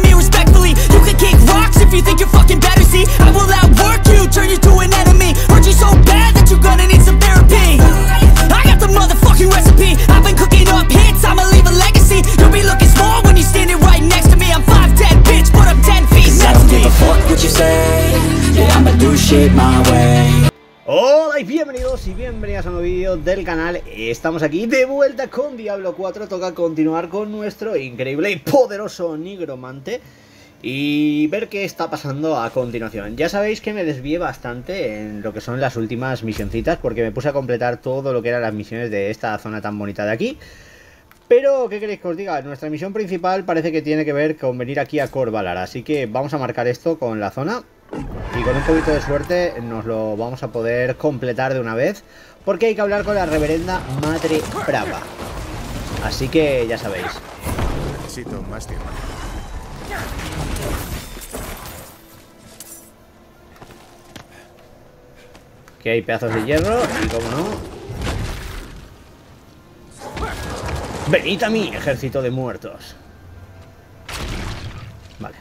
me if you think you're fucking better. See, I will outwork you, turn you to an enemy. Hurt you so bad that you're gonna need some therapy. I got the motherfucking recipe. I've been cooking up hits, I'ma leave a legacy. You'll be looking small when you're standing right next to me. I'm 5'10, bitch, but I'm 10 feet Cause I next don't to give me. a fuck what you say Yeah, I'ma do shit my way Hola y bienvenidos y bienvenidas a un nuevo vídeo del canal Estamos aquí de vuelta con Diablo 4 Toca continuar con nuestro increíble y poderoso nigromante Y ver qué está pasando a continuación. Ya sabéis que me desvié bastante en lo que son las últimas misioncitas Porque me puse a completar todo lo que eran las misiones de esta zona tan bonita de aquí. Pero, ¿qué queréis que os diga? Nuestra misión principal parece que tiene que ver con venir aquí a Corvalar Así que vamos a marcar esto con la zona. Y con un poquito de suerte nos lo vamos a poder completar de una vez Porque hay que hablar con la reverenda Madre Brava. Así que ya sabéis. Necesito más tiempo. Que hay pedazos de hierro y como no Venid a mí, ejército de muertos Vale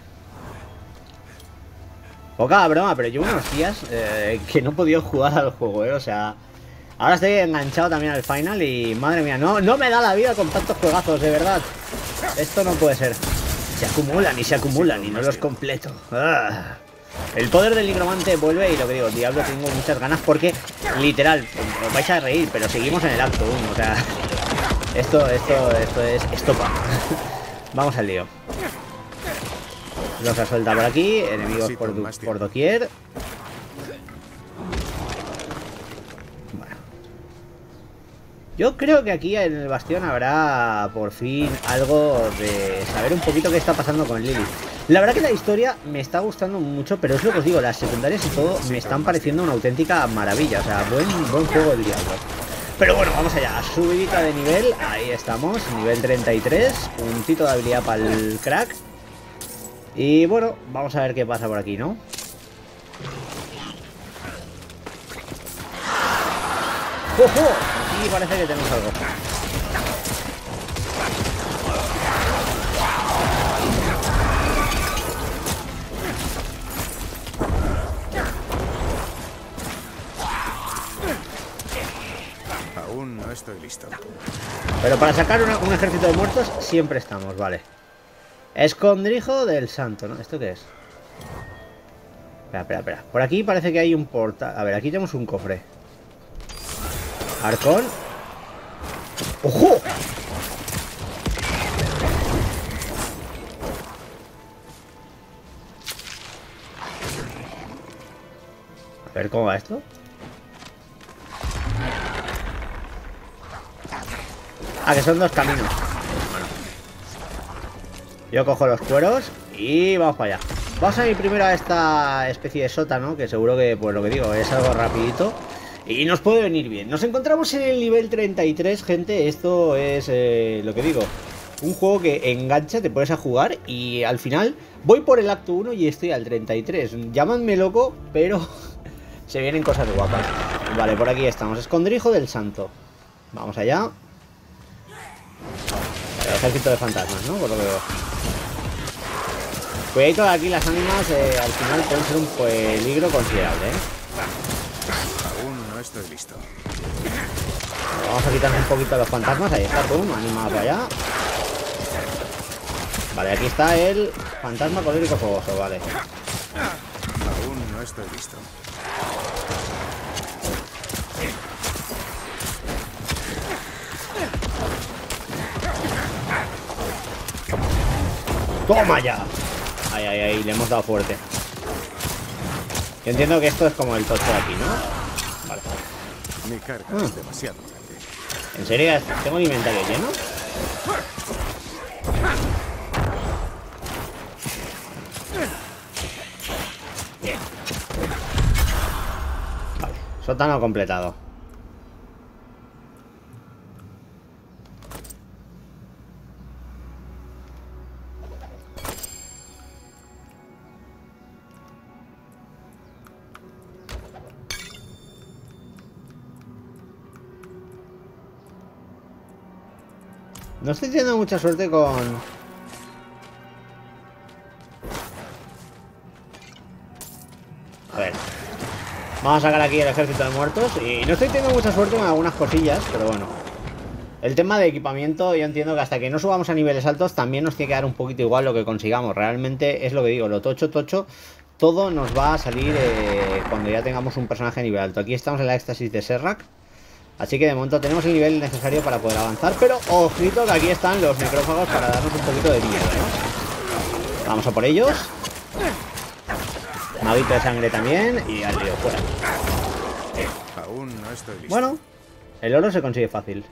Poca broma, pero llevo unos días eh, que no he podido jugar al juego, eh, o sea... Ahora estoy enganchado también al final y madre mía, no, no me da la vida con tantos juegazos, de verdad. Esto no puede ser. Se acumulan y se acumulan y no los completo. Ah. El poder del nigromante vuelve y lo que digo, Diablo tengo muchas ganas porque, literal, os vais a reír, pero seguimos en el acto 1, o sea... Esto, esto, esto es estopa. Vamos al lío. Los ha soltado por aquí, enemigos por, do- por doquier. Bueno. Yo creo que aquí en el bastión habrá por fin algo de saber un poquito qué está pasando con Lily. La verdad que la historia me está gustando mucho, pero es lo que os digo, las secundarias y todo me están pareciendo una auténtica maravilla. O sea, buen, buen juego el diablo. Pero bueno, vamos allá. Subidita de nivel, ahí estamos, nivel 33. Puntito de habilidad para el crack. Y bueno, vamos a ver qué pasa por aquí, ¿no? ¡Ojo! Aquí parece que tenemos algo. Estoy listo. Pero para sacar un ejército de muertos siempre estamos, vale. Escondrijo del santo, ¿no? ¿Esto qué es? Espera, espera, espera. Por aquí parece que hay un portal. A ver, aquí tenemos un cofre. Arcón. ¡Ojo! A ver cómo va esto. Ah, que son dos caminos. Yo cojo los cueros y vamos para allá. Vamos a ir primero a esta especie de sótano, que seguro que, pues lo que digo, es algo rapidito. Y nos puede venir bien. Nos encontramos en el nivel 33, gente. Esto es eh, lo que digo. Un juego que engancha, te pones a jugar y al final voy por el acto 1 y estoy al 33. Llámanme loco, pero se vienen cosas guapas. Vale, por aquí estamos. Escondrijo del santo. Vamos allá. El ejército de fantasmas, ¿no? Por lo que veo. Cuidado que aquí las ánimas eh, al final pueden ser un peligro considerable, ¿eh? Aún no estoy listo. Vamos a quitarnos un poquito los fantasmas. Ahí está, pum, anima para allá. Vale, aquí está el fantasma colérico fogoso, vale. Aún no estoy listo. ¡Toma ya! Ay, ay, ay, le hemos dado fuerte. Yo entiendo que esto es como el tocho de aquí, ¿no? Vale. Mi carga es ah. demasiado grande. ¿En serio? ¿Tengo el inventario lleno? Bien. Vale, sótano completado. No estoy teniendo mucha suerte con... A ver. Vamos a sacar aquí el ejército de muertos. Y no estoy teniendo mucha suerte con algunas cosillas, pero bueno. El tema de equipamiento, yo entiendo que hasta que no subamos a niveles altos también nos tiene que dar un poquito igual lo que consigamos. Realmente es lo que digo, lo tocho, tocho, todo nos va a salir eh, cuando ya tengamos un personaje a nivel alto. Aquí estamos en la éxtasis de Serrak. Así que de momento tenemos el nivel necesario para poder avanzar. Pero ojito que aquí están los necrófagos para darnos un poquito de miedo, ¿no? Vamos a por ellos. Maguito de sangre también. Y al río fuera. Aún no estoy listo. Bueno, el oro se consigue fácil.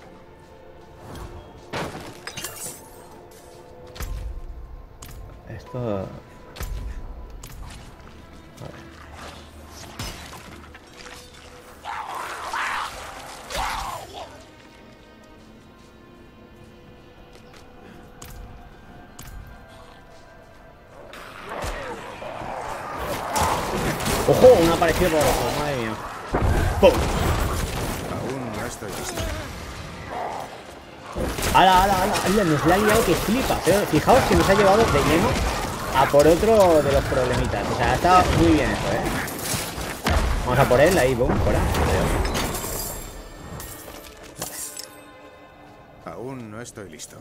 Esto... ¡Ojo! Un aparecido por ojo, madre mía. ¡Pum! Aún no estoy listo. ¡Hala, ala, ala! ala nos la ha liado que flipa. Pero fijaos que nos ha llevado de lleno a por otro de los problemitas. O sea, ha estado muy bien eso, ¿eh? Vamos a por él, ahí, boom, fuera. Aún no estoy listo.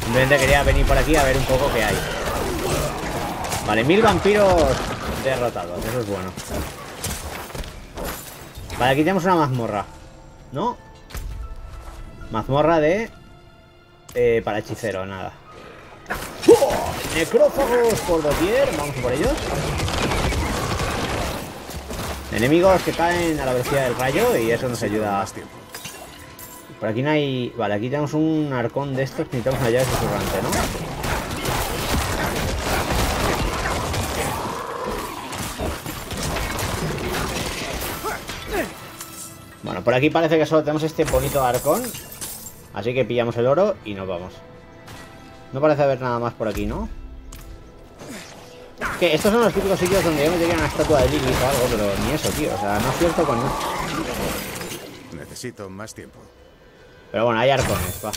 Simplemente quería venir por aquí a ver un poco qué hay. Vale, mil vampiros derrotados, eso es bueno. Vale, aquí tenemos una mazmorra. ¿No? Mazmorra de... Eh, para hechicero, nada. ¡Oh! Necrófagos por doquier, vamos por ellos. Enemigos que caen a la velocidad del rayo y eso nos ayuda. Por aquí no hay... Vale, aquí tenemos un arcón de estos, necesitamos una llave susurrante, ¿no? Bueno, por aquí parece que solo tenemos este bonito arcón. Así que pillamos el oro y nos vamos. No parece haber nada más por aquí, ¿no? Que estos son los típicos sitios donde yo me tenía una estatua de Lilith o algo, pero ni eso, tío. O sea, no acierto con nada. Necesito más tiempo. Pero bueno, hay arcones, va.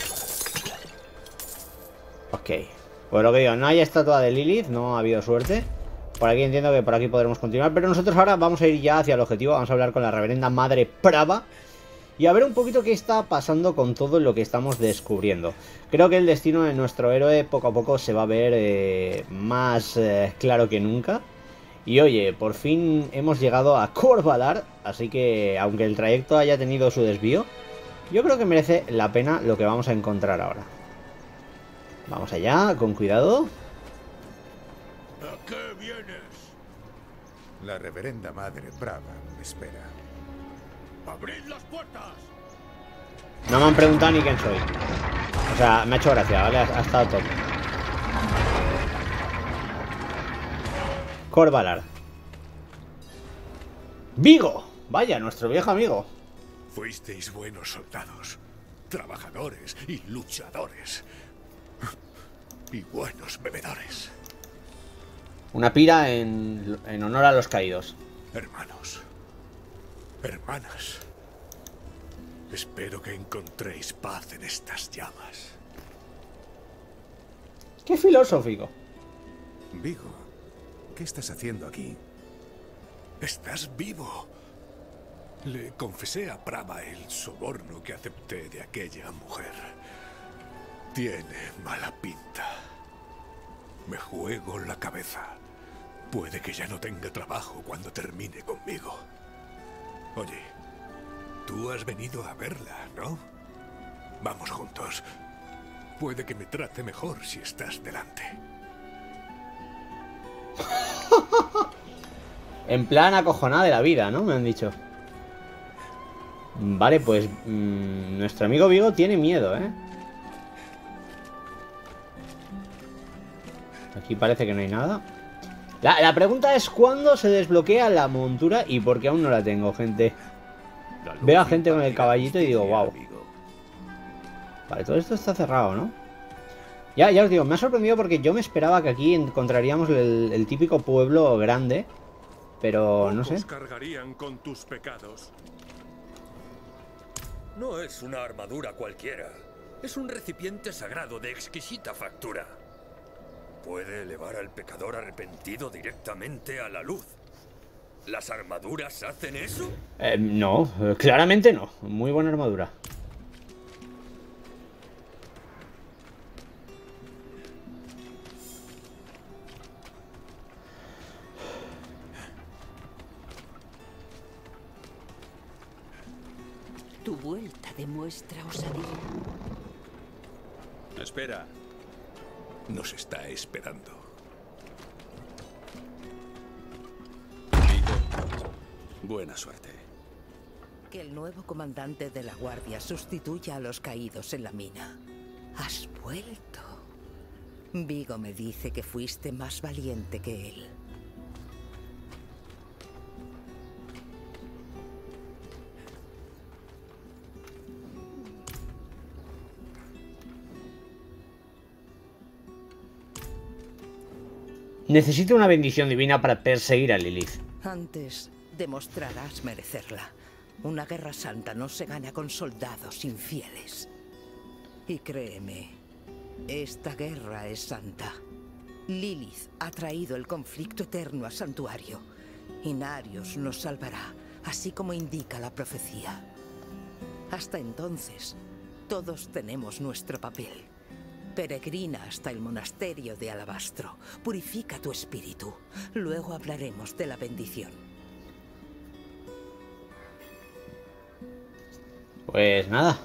Ok. Pues lo que digo, no hay estatua de Lilith, no ha habido suerte. Por aquí entiendo que por aquí podremos continuar. Pero nosotros ahora vamos a ir ya hacia el objetivo. Vamos a hablar con la reverenda madre Prava. Y a ver un poquito qué está pasando con todo lo que estamos descubriendo. Creo que el destino de nuestro héroe poco a poco se va a ver eh, más eh, claro que nunca. Y oye, por fin hemos llegado a Corvalar. Así que aunque el trayecto haya tenido su desvío, yo creo que merece la pena lo que vamos a encontrar ahora. Vamos allá, con cuidado. ¿A qué vienes? La reverenda madre Brava me espera. ¡Abrid las puertas! No me han preguntado ni quién soy. O sea, me ha hecho gracia, ¿vale? Ha, ha estado top. Corvalar. Vigo. Vaya, nuestro viejo amigo. Fuisteis buenos soldados, trabajadores y luchadores. Y buenos bebedores. Una pira en, en honor a los caídos. Hermanos. Hermanas. Espero que encontréis paz en estas llamas. Qué filosófico. Vigo, ¿qué estás haciendo aquí? Estás vivo. Le confesé a Prava el soborno que acepté de aquella mujer. Tiene mala pinta. Me juego la cabeza. Puede que ya no tenga trabajo cuando termine conmigo. Oye, tú has venido a verla, ¿no? Vamos juntos. Puede que me trate mejor si estás delante. En plan acojonada de la vida, ¿no? Me han dicho. Vale, pues mm, nuestro amigo Vigo tiene miedo, ¿eh? Aquí parece que no hay nada. La, la pregunta es cuándo se desbloquea la montura y por qué aún no la tengo, gente. Veo a gente con el caballito y digo, wow. Vale, todo esto está cerrado, ¿no? Ya, ya os digo, me ha sorprendido porque yo me esperaba que aquí encontraríamos el, el típico pueblo grande. Pero no sé. Cargarían con tus pecados. No es una armadura cualquiera. Es un recipiente sagrado de exquisita factura. Puede elevar al pecador arrepentido directamente a la luz. ¿Las armaduras hacen eso? Eh, no, eh, claramente no. Muy buena armadura. Tu vuelta demuestra osadía. Espera. Nos está esperando. Buena suerte. Que el nuevo comandante de la guardia sustituya a los caídos en la mina. Has vuelto. Vigo me dice que fuiste más valiente que él. Necesito una bendición divina para perseguir a Lilith. Antes demostrarás merecerla. Una guerra santa no se gana con soldados infieles. Y créeme, esta guerra es santa. Lilith ha traído el conflicto eterno al santuario. Inarios nos salvará, así como indica la profecía. Hasta entonces, todos tenemos nuestro papel. Peregrina hasta el monasterio de Alabastro. Purifica tu espíritu. Luego hablaremos de la bendición. Pues nada.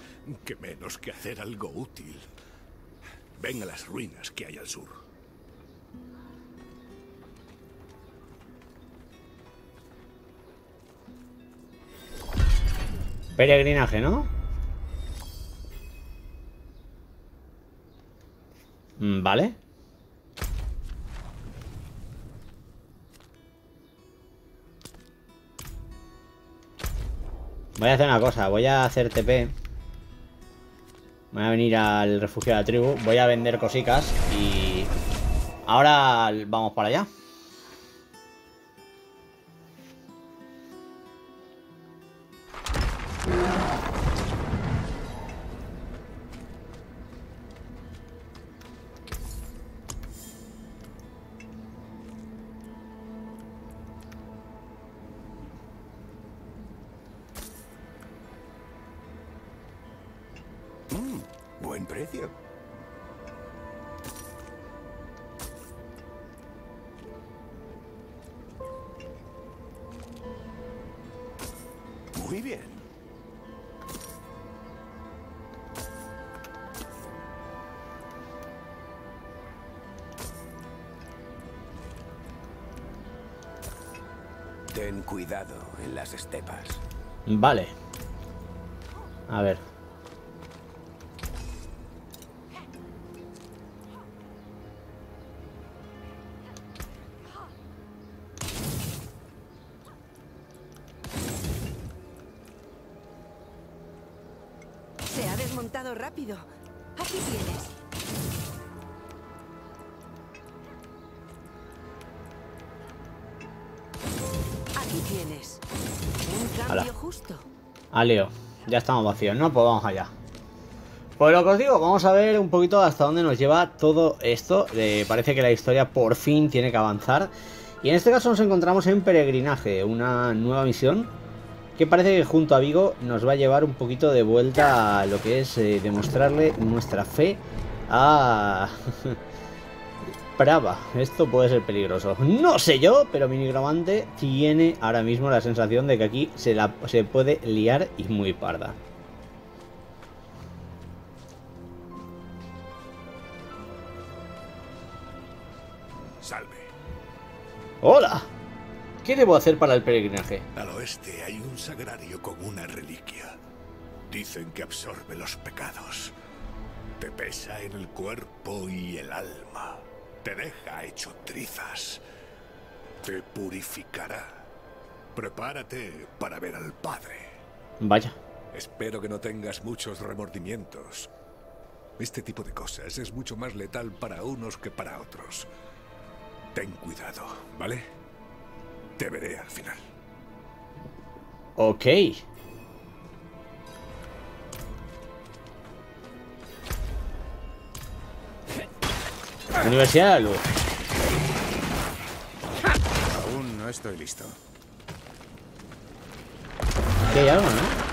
Que menos que hacer algo útil. Ven a las ruinas que hay al sur. Peregrinaje, ¿no? Vale. Voy a hacer una cosa, voy a hacer TP. Voy a venir al refugio de la tribu, voy a vender cositas y... Ahora vamos para allá. Vale. A ver. Aleo, ya estamos vacíos, ¿no? Pues vamos allá. Pues lo que os digo, vamos a ver un poquito hasta dónde nos lleva todo esto. Eh, parece que la historia por fin tiene que avanzar. Y en este caso nos encontramos en Peregrinaje, una nueva misión que parece que junto a Vigo nos va a llevar un poquito de vuelta a lo que es eh, demostrarle nuestra fe a... Brava, esto puede ser peligroso. No sé yo, pero mi nigromante tiene ahora mismo la sensación de que aquí se, la, se puede liar y muy parda. Salve. ¡Hola! ¿Qué debo hacer para el peregrinaje? Al oeste hay un sagrario con una reliquia. Dicen que absorbe los pecados. Te pesa en el cuerpo y el alma. Te deja hecho trizas. te purificará. Prepárate para ver al Padre. Vaya. Espero que no tengas muchos remordimientos. Este tipo de cosas es mucho más letal para unos que para otros. Ten cuidado, ¿vale? Te veré al final. Ok. Universidad Luz. Aún no estoy listo. Aquí hay algo, ¿no?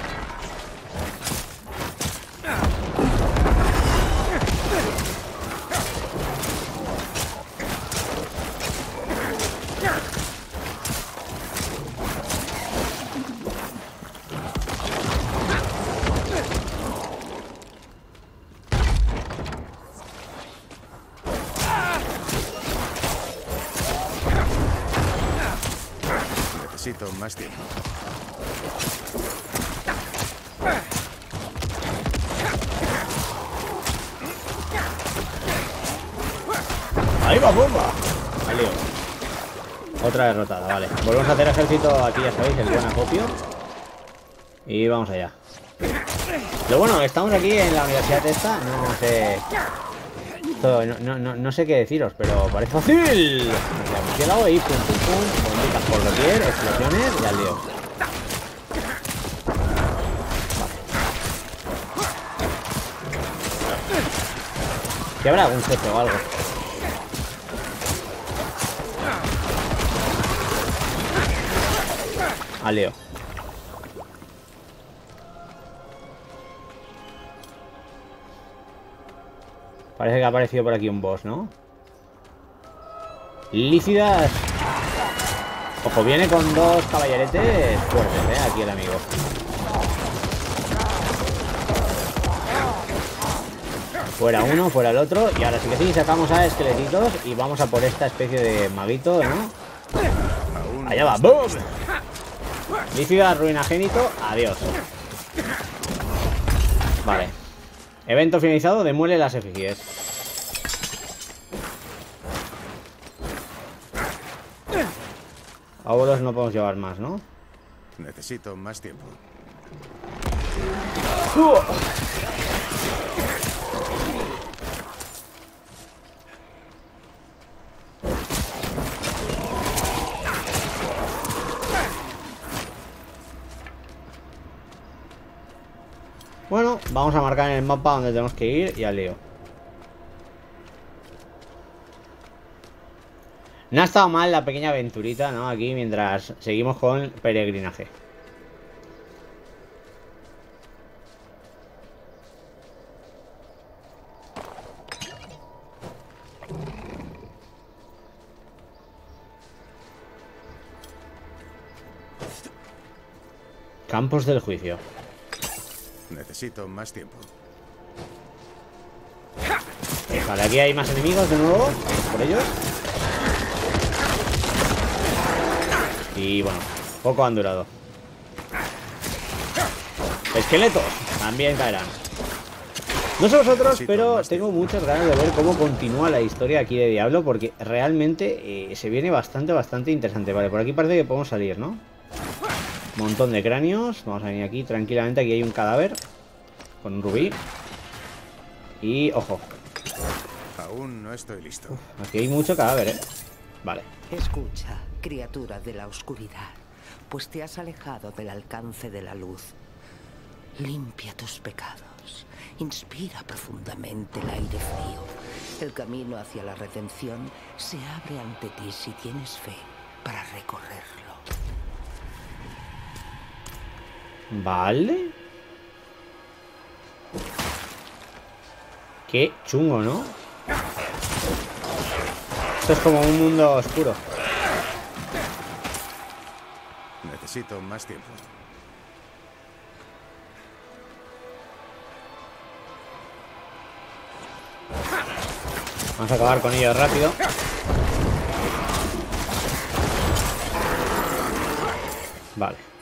Más tiempo. ¡Ahí va bomba! Vale. Otra derrotada, vale. Volvemos a hacer ejército aquí, ya sabéis, el buen acopio. Y vamos allá. Lo bueno, estamos aquí en la universidad esta, no sé... Esto, no, no, no, sé qué deciros, pero parece fácil. La murciélago y pum pum pum, bombitas por doquier, explosiones y al lío. Que habrá algún jefe o algo. Al Parece que ha aparecido por aquí un boss, ¿no? Lícidas. Ojo, viene con dos caballeretes fuertes, ¿eh? Aquí el amigo. Fuera uno, fuera el otro. Y ahora sí que sí, sacamos a esqueletitos y vamos a por esta especie de maguito, ¿no? Allá va, ¡boom! Lícida, ruinagénito, adiós. Evento finalizado, demuele las efigies. Abuelos no podemos llevar más, ¿no? Necesito más tiempo. Vamos a marcar en el mapa donde tenemos que ir y al lío. No ha estado mal la pequeña aventurita, ¿no? Aquí mientras seguimos con peregrinaje. Campos del juicio. Necesito más tiempo. Vale, aquí hay más enemigos de nuevo. Vamos por ellos. Y bueno, poco han durado. Esqueletos también caerán. No sé vosotros, pero tengo muchas ganas de ver cómo continúa la historia aquí de Diablo, porque realmente eh, se viene bastante, bastante interesante. Vale, por aquí parece que podemos salir, ¿no? Montón de cráneos. Vamos a venir aquí tranquilamente. Aquí hay un cadáver con un rubí. Y, ojo, Aún no estoy listo. aquí hay mucho cadáver, ¿eh? Vale. Escucha, criatura de la oscuridad, pues te has alejado del alcance de la luz. Limpia tus pecados. Inspira profundamente el aire frío. El camino hacia la redención se abre ante ti si tienes fe para recorrerlo. Vale. Qué chungo, ¿no? Esto es como un mundo oscuro. Necesito más tiempo. Vamos a acabar con ellos rápido. Vale.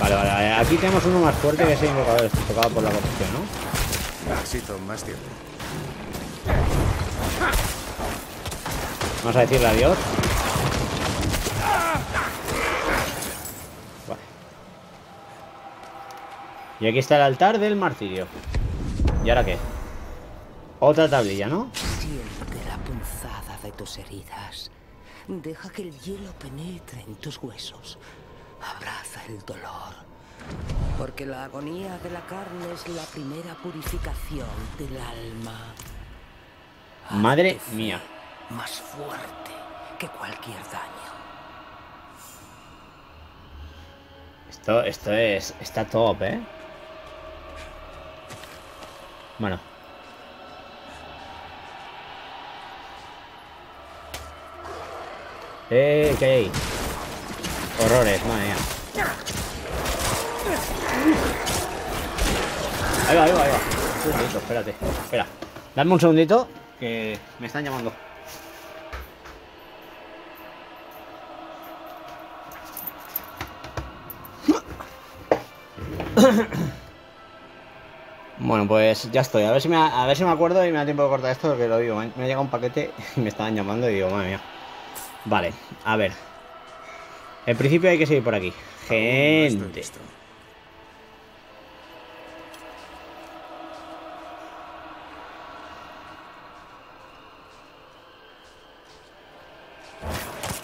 Vale, vale, aquí tenemos uno más fuerte que ese invocador está tocado por la corrupción, ¿no? Necesito más tiempo. Vamos a decirle adiós. Y aquí está el altar del martirio. ¿Y ahora qué? Otra tablilla, ¿no? Siente la punzada de tus heridas. Deja que el hielo penetre en tus huesos. Abraza el dolor. Porque la agonía de la carne es la primera purificación del alma. Madre mía. Más fuerte que cualquier daño. Esto, esto es. Está top, ¿eh? Bueno. Eh, ¿qué hay ahí? Horrores, madre mía. Ahí va, ahí va, ahí va. Espérate. Espera. Dame un segundito que me están llamando. Bueno, pues ya estoy. A ver si me, a ver si me acuerdo y me da tiempo de cortar esto, porque lo digo. Me, me ha llegado un paquete y me estaban llamando y digo, madre mía. Vale, a ver. En principio hay que seguir por aquí. Gente.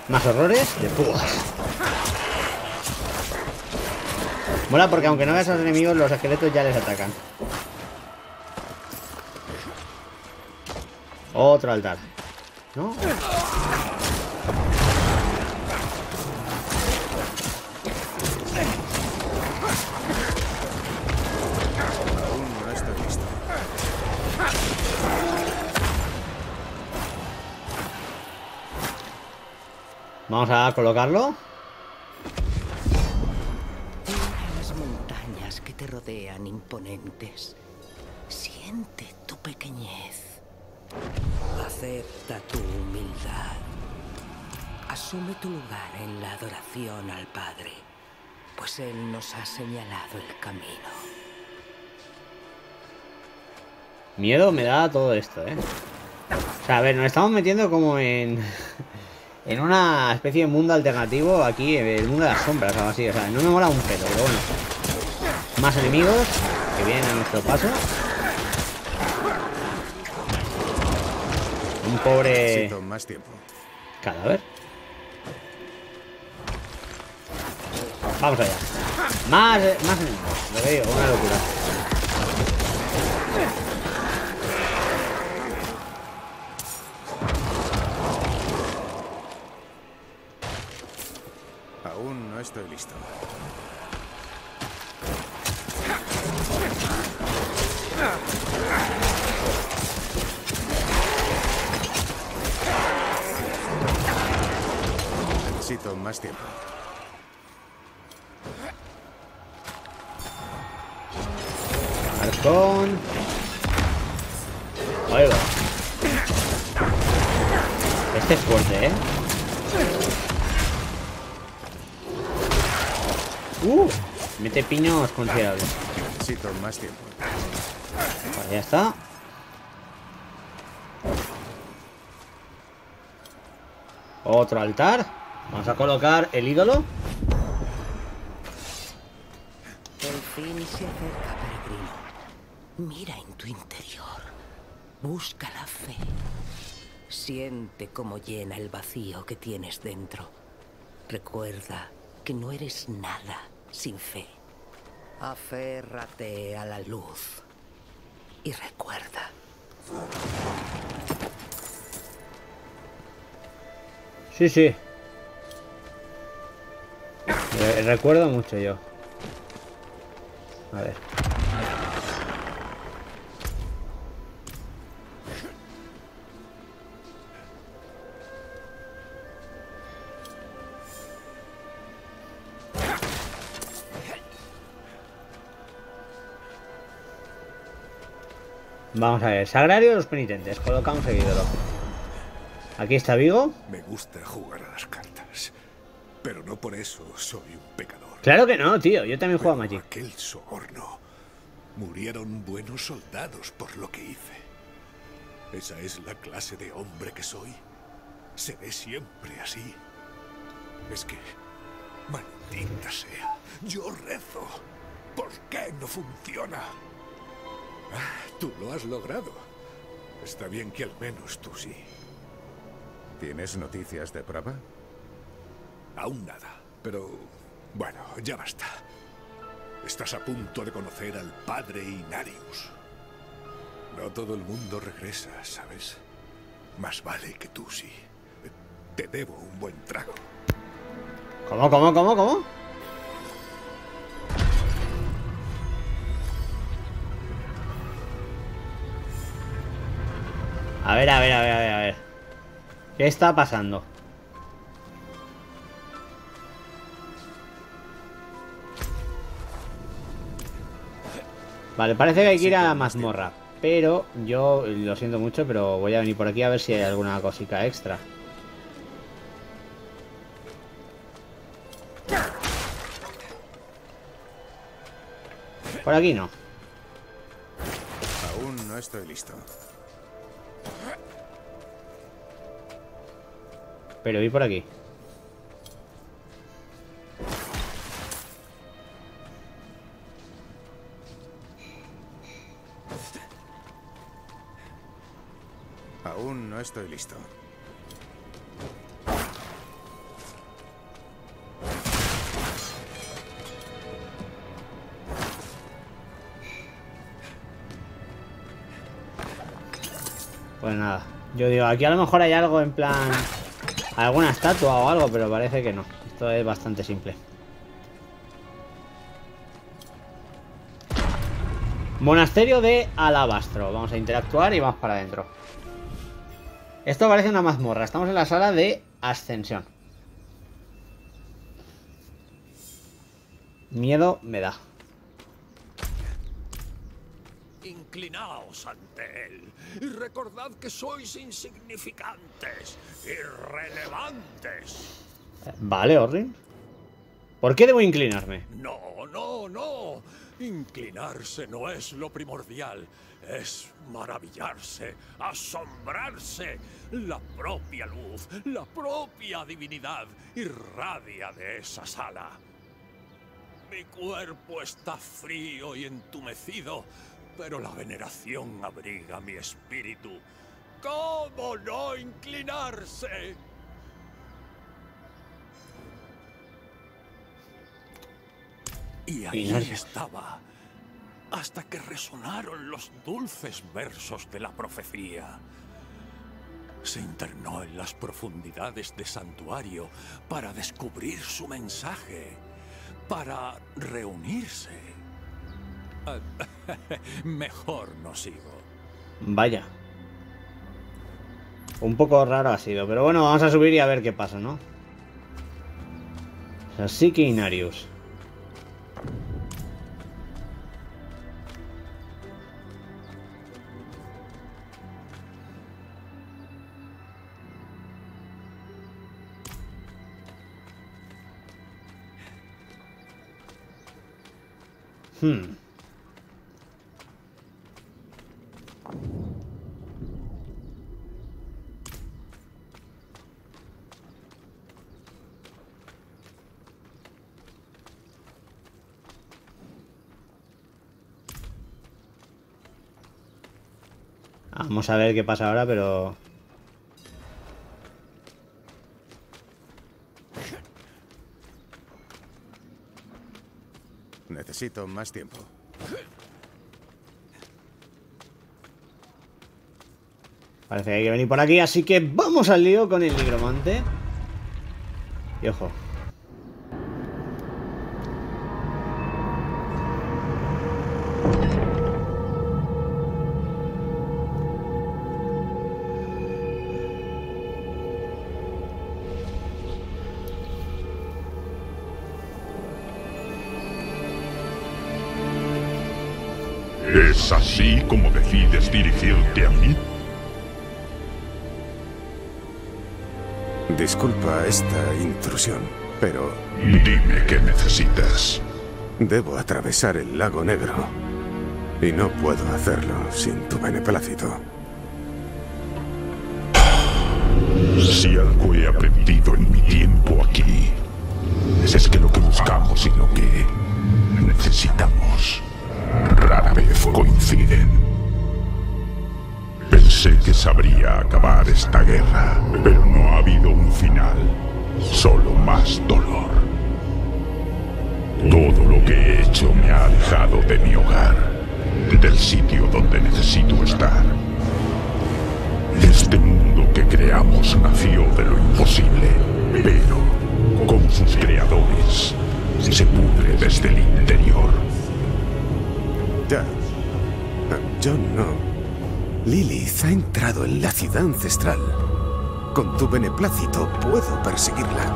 Más horrores de púas. Mola porque aunque no veas a los enemigos, los esqueletos ya les atacan. Otro altar. ¿No? Vamos a colocarlo. Las montañas que te rodean imponentes. Siente tu pequeñez. Acepta tu humildad. Asume tu lugar en la adoración al Padre, pues Él nos ha señalado el camino. Miedo me da todo esto, ¿eh? O sea, a ver, nos estamos metiendo como en... En una especie de mundo alternativo aquí, el mundo de las sombras o algo así. O sea, no me mola un pelo, pero bueno. Más enemigos que vienen a nuestro paso. Un pobre más tiempo. cadáver. Vamos allá. Más, más enemigos. Lo veo, una locura. Estoy listo. Necesito más tiempo. Arcón. Ahí. Este es fuerte, ¿eh? Uh, mete piños considerables. Necesito más tiempo. Vale, ya está. Otro altar. Vamos a colocar el ídolo. El fin se acerca, peregrino. Mira en tu interior. Busca la fe. Siente cómo llena el vacío que tienes dentro. Recuerda que no eres nada sin fe. Aférrate a la luz. Y recuerda, Sí, sí. Re- recuerdo mucho yo. A ver. Vamos a ver. Sagrario de los penitentes. Colocamos el ídolo. Aquí está Vigo. Me gusta jugar a las cartas, pero no por eso soy un pecador. Claro que no, tío. Yo también juego a Magic. Aquel soborno. Murieron buenos soldados por lo que hice. ¿Esa es la clase de hombre que soy? ¿Seré siempre así? Es que, maldita sea, yo rezo. ¿Por qué no funciona? Ah, tú lo has logrado. Está bien que al menos tú sí. ¿Tienes noticias de Prava? Aún nada, pero bueno, ya basta. Estás a punto de conocer al padre Inarius. No todo el mundo regresa, ¿sabes? Más vale que tú sí. Te debo un buen trago. ¿Cómo, cómo, cómo, cómo? A ver, a ver, a ver, a ver, a ver. ¿Qué está pasando? Vale, parece que hay que ir a la mazmorra. Pero yo lo siento mucho, pero voy a venir por aquí a ver si hay alguna cosica extra. Por aquí no. Aún no estoy listo. Pero vi por aquí. Aún no estoy listo. Pues nada. Yo digo, aquí a lo mejor hay algo en plan... Alguna estatua o algo, pero parece que no. Esto es bastante simple. Monasterio de Alabastro. Vamos a interactuar y vamos para adentro. Esto parece una mazmorra. Estamos en la sala de ascensión. Miedo me da. Inclinaos ante él y recordad que sois insignificantes, irrelevantes. Vale, Orrin. ¿Por qué debo inclinarme? No, no, no. Inclinarse no es lo primordial. Es maravillarse, asombrarse. La propia luz, la propia divinidad irradia de esa sala. Mi cuerpo está frío y entumecido, pero la veneración abriga mi espíritu. ¿Cómo no inclinarse? Y ahí estaba, hasta que resonaron los dulces versos de la profecía. Se internó en las profundidades de santuario para descubrir su mensaje, para reunirse. Mejor no sigo. Vaya. Un poco raro ha sido, pero bueno, vamos a subir y a ver qué pasa, ¿no? Así que Inarius. Hmm. Vamos a ver qué pasa ahora, pero... Necesito más tiempo. Parece que hay que venir por aquí, así que vamos al lío con el nigromante. Y ojo. Así como decides dirigirte a mí? Disculpa esta intrusión. Pero Dime qué necesitas. debo atravesar el lago negro. Y no puedo hacerlo sin tu beneplácito. Nació de lo imposible, pero, como sus creadores, se pudre desde el interior. Ya. Yo no. Lilith ha entrado en la ciudad ancestral. Con tu beneplácito puedo perseguirla.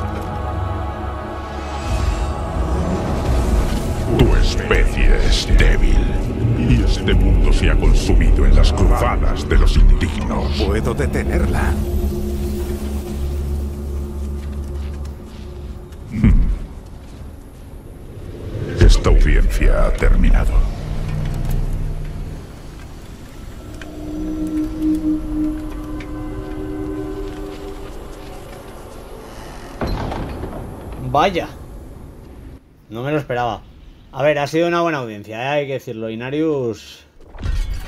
Tu especie es débil, y este mundo se ha consumido en las cruzadas de los indignos. Puedo detenerla. Esta audiencia ha terminado. Vaya. No me lo esperaba. A ver, ha sido una buena audiencia, ¿eh? hay que decirlo. Inarius...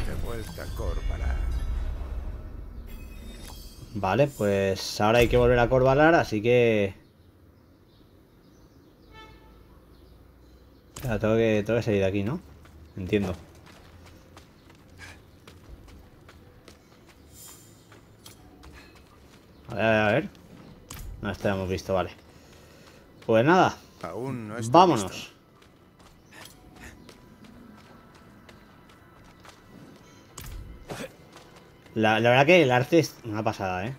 De vuelta a Corvalar. Vale, pues ahora hay que volver a Corvalar, así que... Tengo que, tengo que salir de aquí, ¿no? Entiendo. A ver, a ver. No, esto ya hemos visto, vale. Pues nada, Aún no está vámonos. listo. La, la verdad que el arte es una pasada, ¿eh?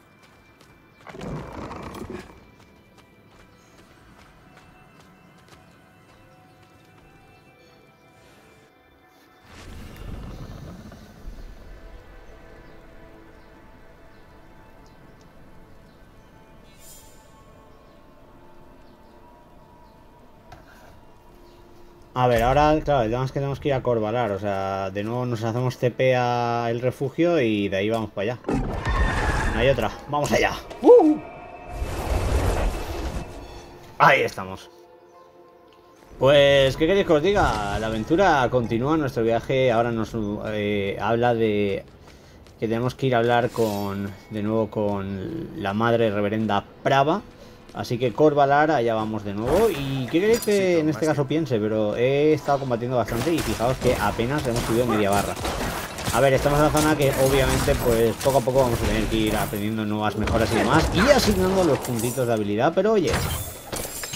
A ver, ahora, claro, es que tenemos que ir a Corvalar, o sea, de nuevo nos hacemos TP a el refugio y de ahí vamos para allá. Hay otra, vamos allá. ¡Uh! Ahí estamos. Pues, ¿qué queréis que os diga? La aventura continúa, nuestro viaje ahora nos eh, habla de que tenemos que ir a hablar con, de nuevo con la madre reverenda Prava. Así que Corvalar, allá vamos de nuevo. ¿Y qué queréis que en este caso piense? Pero he estado combatiendo bastante y fijaos que apenas hemos subido media barra. A ver, estamos en una zona que obviamente pues poco a poco vamos a tener que ir aprendiendo nuevas mejoras y demás. Y asignando los puntitos de habilidad. Pero oye,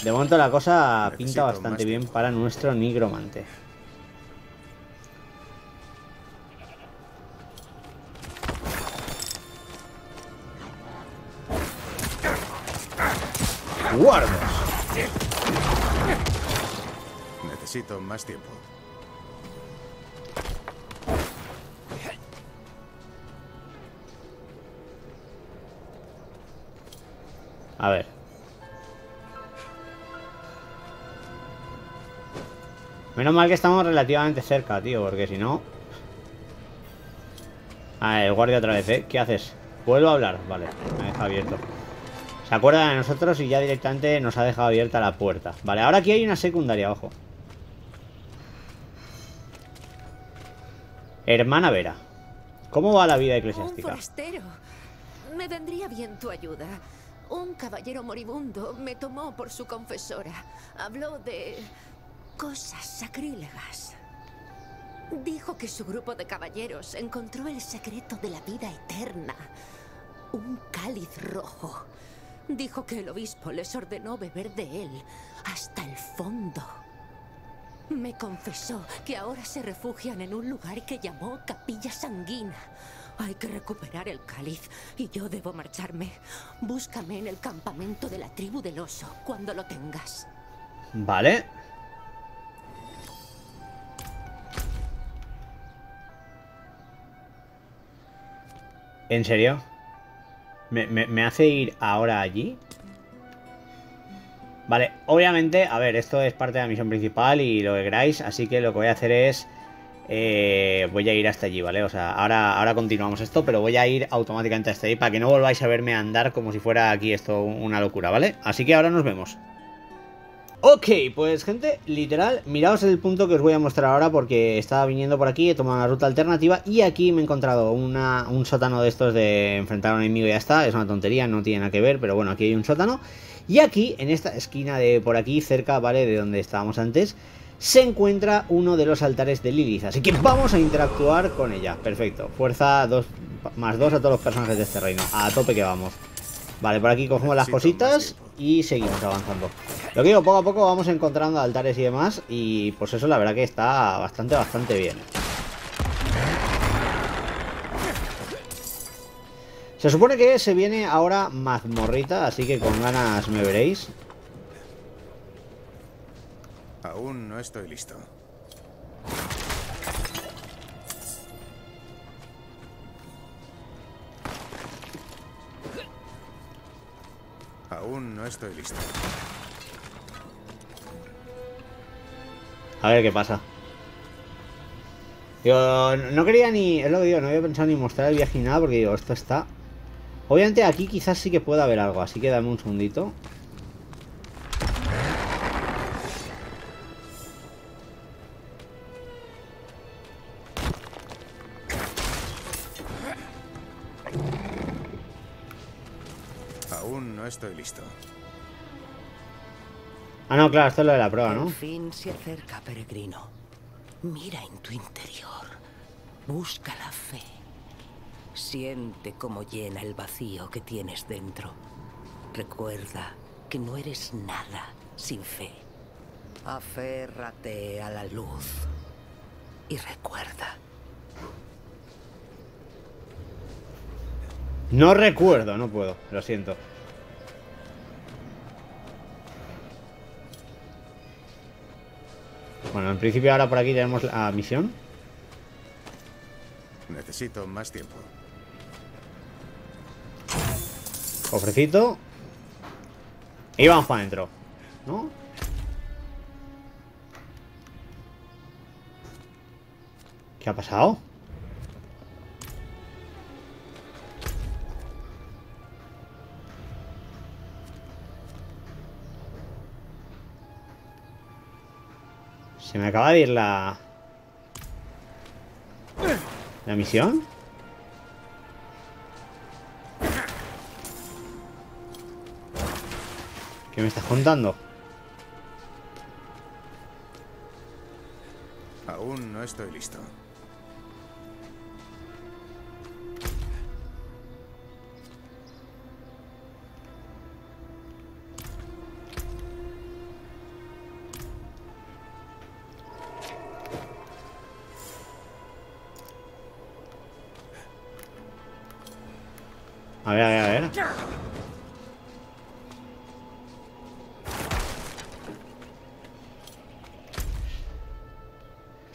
de momento la cosa pinta bastante bien para nuestro nigromante. ¡Guardos! Necesito más tiempo. A ver. Menos mal que estamos relativamente cerca, tío, porque si no... Ah, el guardia otra vez, ¿eh? ¿Qué haces? Vuelvo a hablar. Vale, me deja abierto. Se acuerda de nosotros y ya directamente nos ha dejado abierta la puerta. Vale, ahora aquí hay una secundaria, ojo. Hermana Vera. ¿Cómo va la vida Un eclesiástica? forastero. Me vendría bien tu ayuda. Un caballero moribundo me tomó por su confesora. Habló de cosas sacrílegas. Dijo que su grupo de caballeros encontró el secreto de la vida eterna. Un cáliz rojo. Dijo que el obispo les ordenó beber de él hasta el fondo. Me confesó que ahora se refugian en un lugar que llamó Capilla Sanguina. Hay que recuperar el cáliz y yo debo marcharme. Búscame en el campamento de la tribu del oso cuando lo tengas. Vale. ¿En serio? ¿Me, me, hace ir ahora allí? Vale, obviamente, a ver, esto es parte de la misión principal y lo que queráis, así que lo que voy a hacer es... Eh, voy a ir hasta allí, ¿vale? O sea, ahora, ahora continuamos esto, pero voy a ir automáticamente hasta allí para que no volváis a verme andar como si fuera aquí esto una locura, ¿vale? Así que ahora nos vemos. Ok, pues gente, literal, miraos el punto que os voy a mostrar ahora porque estaba viniendo por aquí, he tomado una ruta alternativa y aquí me he encontrado una, un sótano de estos de enfrentar a un enemigo y ya está, es una tontería, no tiene nada que ver, pero bueno, aquí hay un sótano. Y aquí, en esta esquina de por aquí, cerca, ¿vale? De donde estábamos antes, se encuentra uno de los altares de Lilith. Así que vamos a interactuar con ella. Perfecto. Fuerza 2 más 2 a todos los personajes de este reino. A tope que vamos. Vale, por aquí cogemos las cositas y seguimos avanzando. Lo que digo, poco a poco vamos encontrando altares y demás. Y pues eso la verdad que está bastante, bastante bien. Se supone que se viene ahora mazmorrita, así que con ganas me veréis. Aún no estoy listo. Aún no estoy listo. A ver qué pasa. Digo, no quería ni... Es lo que digo, no había pensado ni mostrar el viaje ni nada porque digo, esto está... Obviamente aquí quizás sí que pueda haber algo, así que dame un segundito. Aún no estoy listo. Ah, no, claro, esto es lo de la prueba, ¿no? El fin se acerca, peregrino. Mira en tu interior. Busca la fe. Siente cómo llena el vacío que tienes dentro. Recuerda que no eres nada sin fe. Aférrate a la luz. Y recuerda, No recuerdo, no puedo, lo siento. Bueno, en principio ahora por aquí tenemos la misión. Necesito más tiempo. Ofrecito. Y vamos para adentro. ¿No? ¿Qué ha pasado? Se me acaba de ir la... ¿La misión? ¿Qué me estás contando? Aún no estoy listo.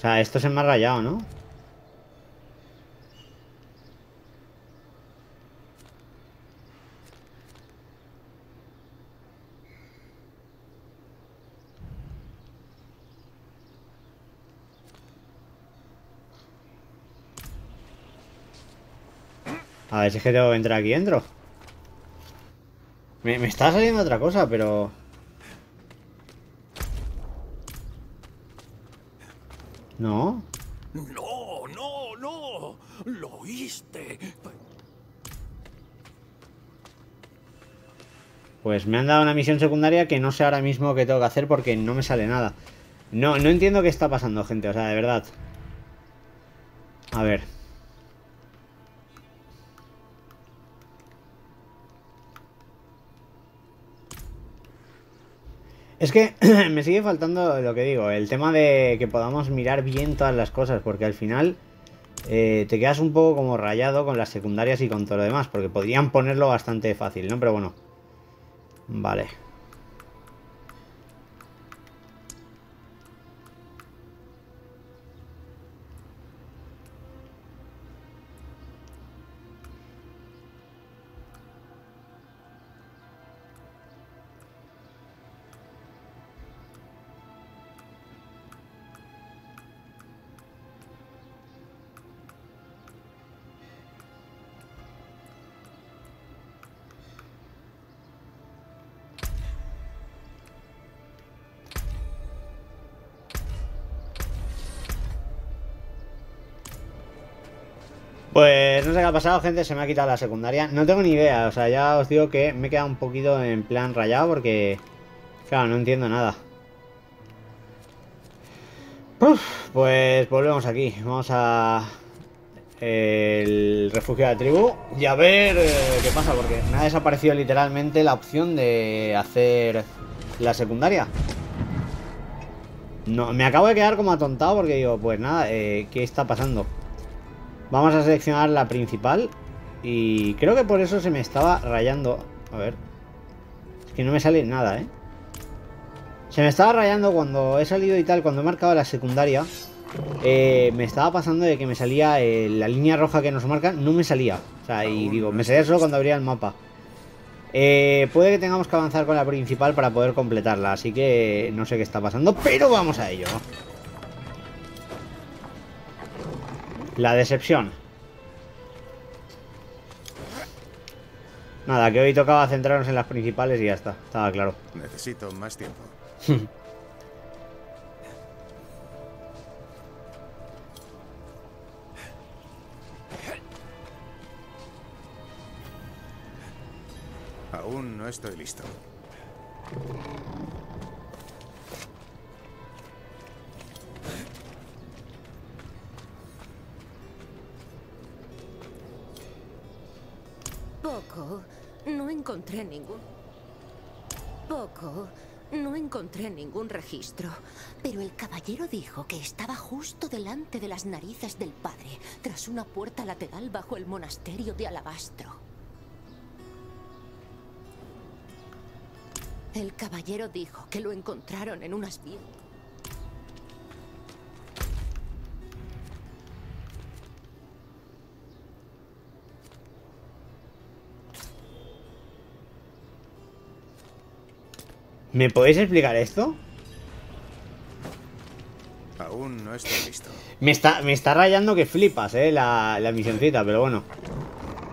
Sea, esto se me ha rayado, ¿no? A ver si es que tengo que entrar aquí dentro. Me, me está saliendo otra cosa, pero... No. No, no, no. Lo oíste. Pues me han dado una misión secundaria que no sé ahora mismo qué tengo que hacer porque no me sale nada. No, no entiendo qué está pasando, gente. O sea, de verdad. A ver. Es que me sigue faltando lo que digo, el tema de que podamos mirar bien todas las cosas, porque al final eh, te quedas un poco como rayado con las secundarias y con todo lo demás, porque podrían ponerlo bastante fácil, ¿no? Pero bueno. Vale. Pues no sé qué ha pasado, gente, se me ha quitado la secundaria. No tengo ni idea, o sea, ya os digo que me he quedado un poquito en plan rayado porque... Claro, no entiendo nada. Uf, pues volvemos aquí. Vamos a... El refugio de la tribu. Y a ver eh, qué pasa, porque me ha desaparecido literalmente la opción de hacer la secundaria. No, me acabo de quedar como atontado porque digo, pues nada, eh, ¿qué está pasando? Vamos a seleccionar la principal. Y creo que por eso se me estaba rayando. A ver. Es que no me sale nada, ¿eh? Se me estaba rayando cuando he salido y tal, cuando he marcado la secundaria. Eh, me estaba pasando de que me salía eh, la línea roja que nos marca, no me salía. O sea, y digo, me salía solo cuando abría el mapa. Eh, puede que tengamos que avanzar con la principal para poder completarla, así que no sé qué está pasando, pero vamos a ello. La decepción. Nada, que hoy tocaba centrarnos en las principales y ya está, estaba claro. Necesito más tiempo. Aún no estoy listo. Poco. No encontré ningún... Poco. No encontré ningún registro. Pero el caballero dijo que estaba justo delante de las narices del padre, tras una puerta lateral bajo el monasterio de Alabastro. El caballero dijo que lo encontraron en unas vías. ¿Me podéis explicar esto? Aún no estoy listo. Me está, me está rayando que flipas, eh, la, la misioncita, pero bueno.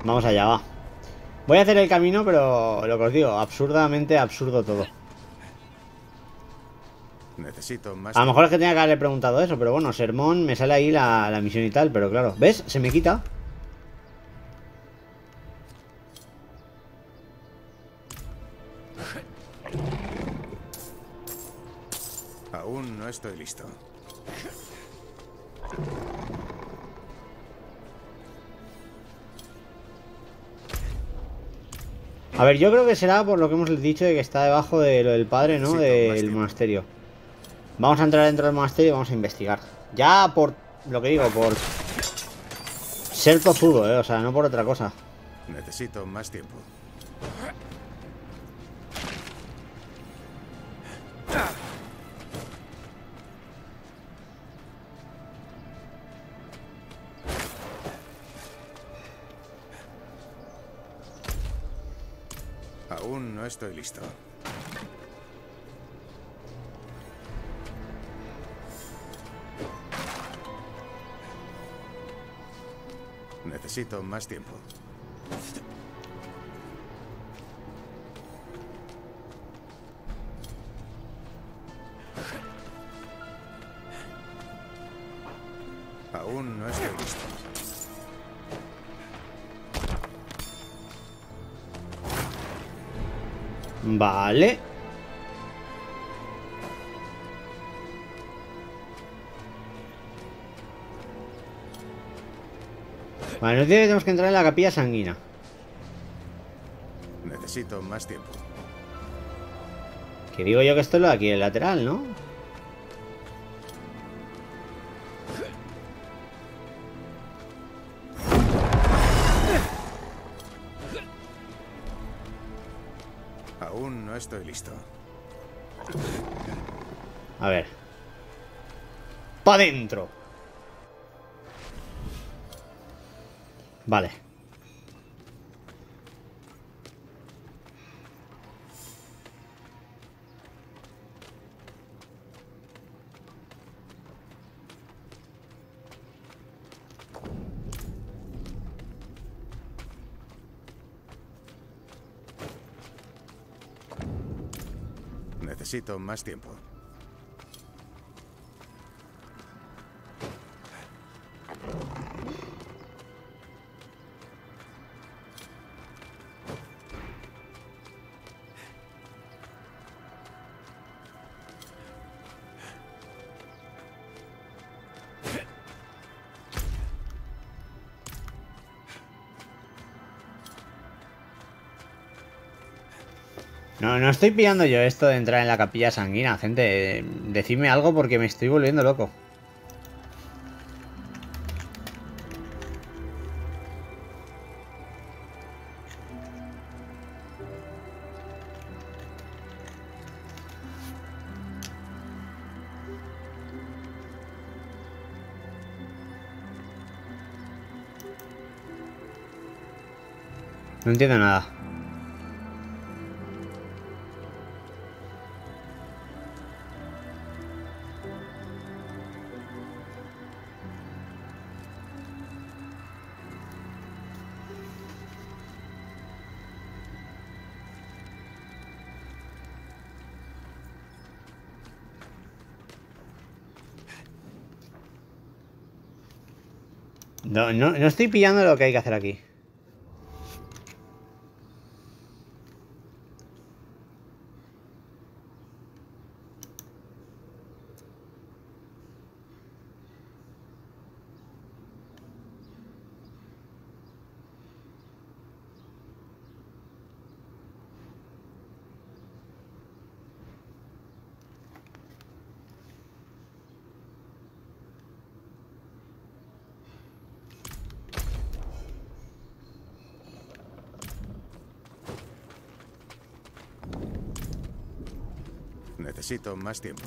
Vamos allá, va. Voy a hacer el camino, pero lo que os digo, absurdamente absurdo todo. Necesito más A lo mejor es que tenía que haberle preguntado eso, pero bueno, sermón, me sale ahí la, la misión y tal, pero claro. ¿Ves? Se me quita. Estoy listo. A ver, yo creo que será por lo que hemos dicho de que está debajo de lo del padre, ¿no? Sí, del monasterio. Vamos a entrar dentro del monasterio y vamos a investigar. Ya por lo que digo, por ser tozudo, ¿eh? O sea, no por otra cosa. Necesito más tiempo. Estoy listo. Necesito más tiempo. Vale. Vale, nos dice que tenemos que entrar en la capilla sanguina. Necesito más tiempo. Que digo yo que esto es lo de aquí, el lateral, ¿no? Estoy listo. A ver. ¡Pa' dentro! Vale. Necesito más tiempo. No, estoy pillando yo esto de entrar en la capilla sanguina, gente. Decidme algo porque me estoy volviendo loco. No entiendo nada. No, no, estoy pillando lo que hay que hacer aquí. Necesito más tiempo.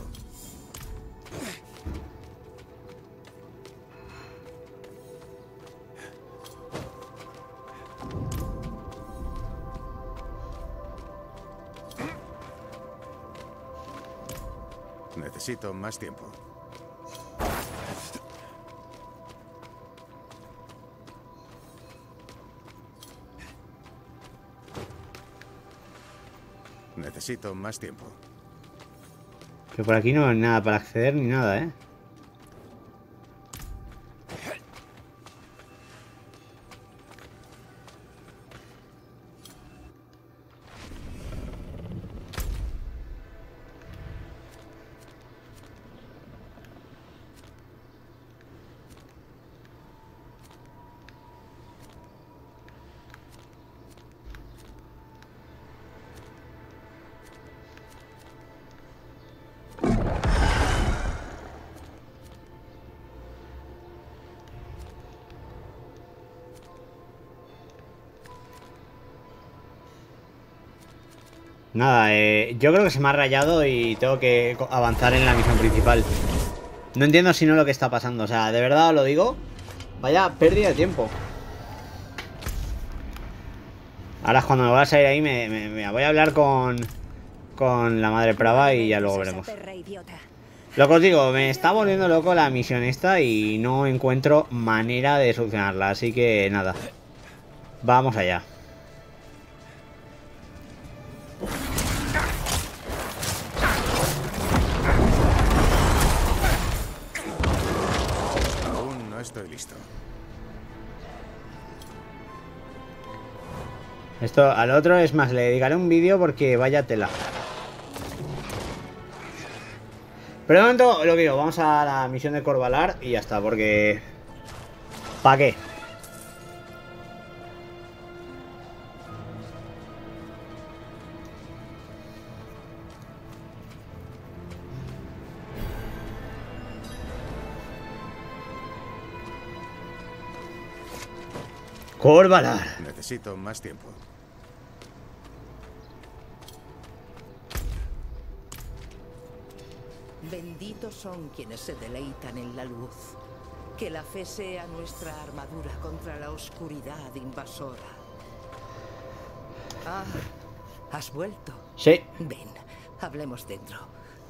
Necesito más tiempo. Necesito más tiempo. Que por aquí no hay nada para acceder ni nada, ¿eh? Nada, eh, yo creo que se me ha rayado y tengo que avanzar en la misión principal. No entiendo si no lo que está pasando, o sea, de verdad lo digo. Vaya pérdida de tiempo. Ahora es cuando me voy a salir ahí, me, me- me voy a hablar con, con la madre Prava y ya luego veremos. Lo que os digo, me está volviendo loco la misión esta y no encuentro manera de solucionarla, así que nada. Vamos allá. Al otro es más, le dedicaré un vídeo porque vaya tela. Pero de momento, lo digo, vamos a la misión de Corvalar y ya está, porque... ¿Para qué? Corvalar. Necesito más tiempo. Benditos son quienes se deleitan en la luz. Que la fe sea nuestra armadura contra la oscuridad invasora. Ah, ¿has vuelto? Sí. Ven, hablemos dentro.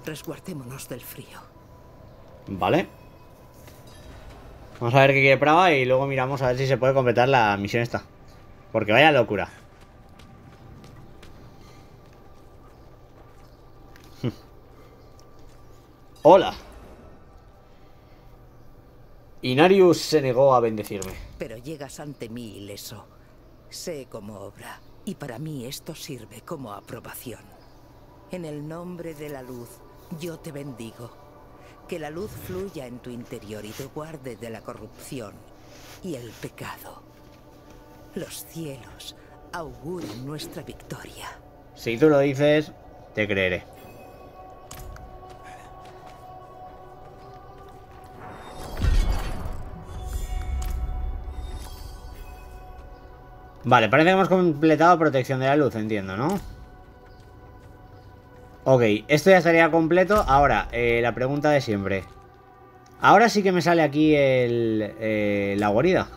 Resguardémonos del frío. Vale. Vamos a ver qué quiere Prava y luego miramos a ver si se puede completar la misión esta. Porque vaya locura. Hola. Inarius se negó a bendecirme. Pero llegas ante mí ileso. Sé cómo obra, y para mí esto sirve como aprobación. En el nombre de la luz, yo te bendigo. Que la luz fluya en tu interior y te guarde de la corrupción y el pecado. Los cielos auguran nuestra victoria. Si tú lo dices, te creeré. Vale, parece que hemos completado protección de la luz, entiendo, ¿no? Ok, esto ya estaría completo. Ahora, eh, la pregunta de siempre. Ahora sí que me sale aquí el, eh, la guarida.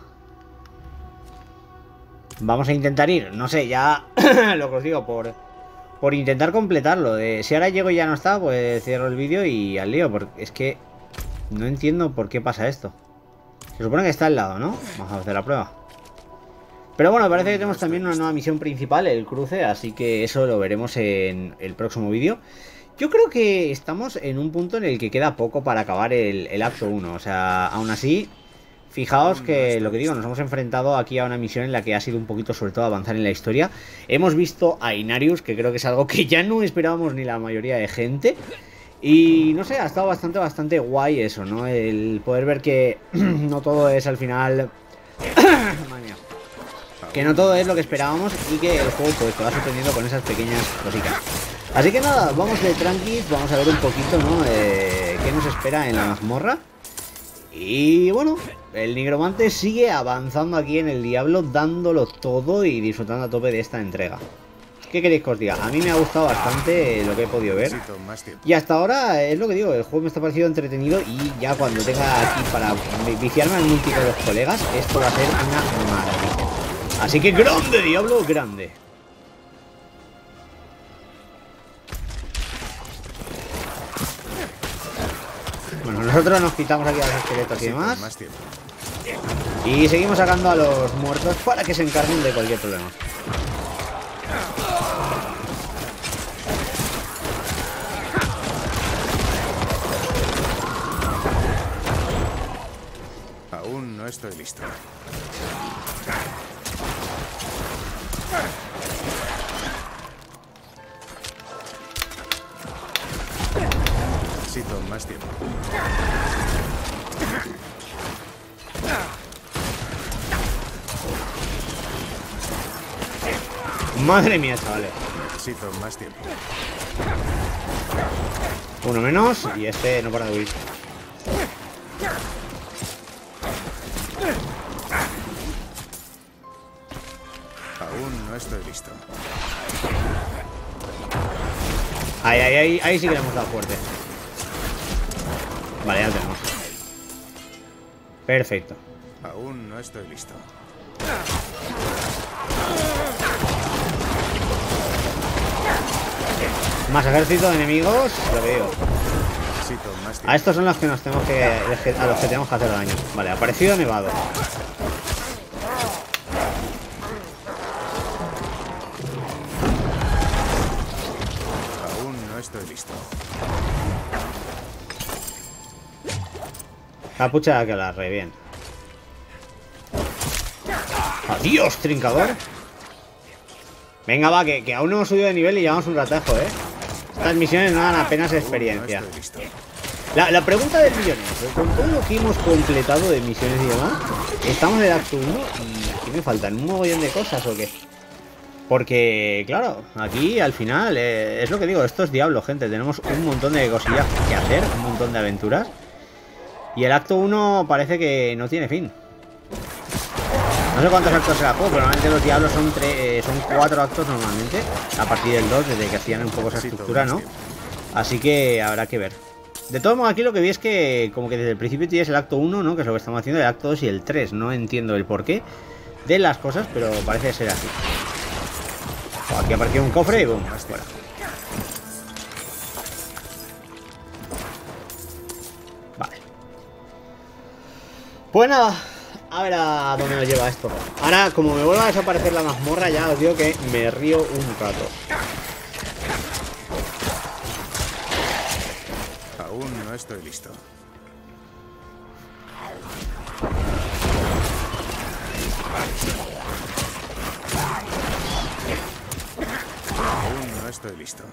Vamos a intentar ir. No sé, ya lo que os digo, por, por intentar completarlo. De, si ahora llego y ya no está, pues cierro el vídeo y al lío. Porque es que no entiendo por qué pasa esto. Se supone que está al lado, ¿no? Vamos a hacer la prueba. Pero bueno, parece que tenemos también una nueva misión principal, el cruce, así que eso lo veremos en el próximo vídeo. Yo creo que estamos en un punto en el que queda poco para acabar el, el acto 1, o sea, aún así, fijaos que lo que digo, nos hemos enfrentado aquí a una misión en la que ha sido un poquito sobre todo avanzar en la historia. Hemos visto a Inarius, que creo que es algo que ya no esperábamos ni la mayoría de gente. Y no sé, ha estado bastante, bastante guay eso, ¿no? El poder ver que no todo es al final... Que no todo es lo que esperábamos y que el juego pues te va sorprendiendo con esas pequeñas cositas. Así que nada, vamos de tranquis, vamos a ver un poquito, ¿no? Eh, ¿Qué nos espera en la mazmorra? Y bueno, el nigromante sigue avanzando aquí en el diablo, dándolo todo y disfrutando a tope de esta entrega. ¿Qué queréis que os diga? A mí me ha gustado bastante lo que he podido ver. Y hasta ahora es lo que digo, el juego me está pareciendo entretenido y ya cuando tenga aquí para viciarme al multi con los colegas, esto va a ser una maravilla. Así que grande, diablo, grande. Bueno, nosotros nos quitamos aquí a los esqueletos y demás. Y seguimos sacando a los muertos para que se encarguen de cualquier problema. Aún no estoy listo. Necesito más tiempo. Madre mía, chavales. Necesito más tiempo. Uno menos y este no para de huir. Ahí, ahí, ahí, ahí sí que le hemos dado fuerte. Vale, ya lo tenemos. Perfecto. Aún no estoy listo. Más ejército de enemigos, lo veo. A estos son los que nos tenemos que. a los que tenemos que hacer daño. Vale, aparecido nevado. Capucha que la re bien. ¡Adiós, trincador! Venga, va, que, aún no hemos subido de nivel y llevamos un ratajo, ¿eh? Estas misiones no dan apenas experiencia. La, la pregunta del millón es, con todo lo que hemos completado de misiones y demás, estamos en acto 1 y aquí me faltan un mogollón de cosas o qué. Porque, claro, aquí al final, eh, es lo que digo, esto es diablo, gente. Tenemos un montón de cosillas que hacer, un montón de aventuras. Y el acto 1 parece que no tiene fin. No sé cuántos actos será juego, pero normalmente los diablos son, tres, eh, son cuatro actos normalmente. A partir del 2, desde que hacían un poco esa estructura, ¿no? Así que habrá que ver. De todos modos, aquí lo que vi es que como que desde el principio tienes el acto 1, ¿no? Que es lo que estamos haciendo, el acto 2 y el 3. No entiendo el porqué de las cosas, pero parece ser así. Aquí apareció un cofre y boom, fuera. Pues nada, a ver a dónde nos lleva esto. Ahora, como me vuelva a desaparecer la mazmorra, ya os digo que me río un rato. Aún no estoy listo. Aún no estoy listo.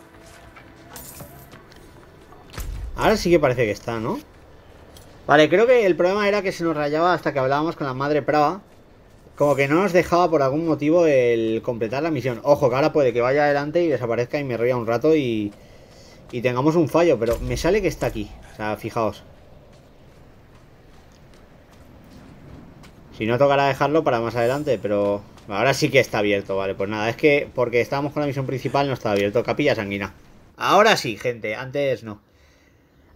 Ahora sí que parece que está, ¿no? Vale, creo que el problema era que se nos rayaba hasta que hablábamos con la madre Prava. como que no nos dejaba por algún motivo el completar la misión. Ojo, que ahora puede que vaya adelante y desaparezca y me ría un rato y, y tengamos un fallo, pero me sale que está aquí. O sea, fijaos. Si no tocará dejarlo para más adelante, pero ahora sí que está abierto, vale. Pues nada, es que porque estábamos con la misión principal no estaba abierto. Capilla sanguina. Ahora sí, gente, antes no.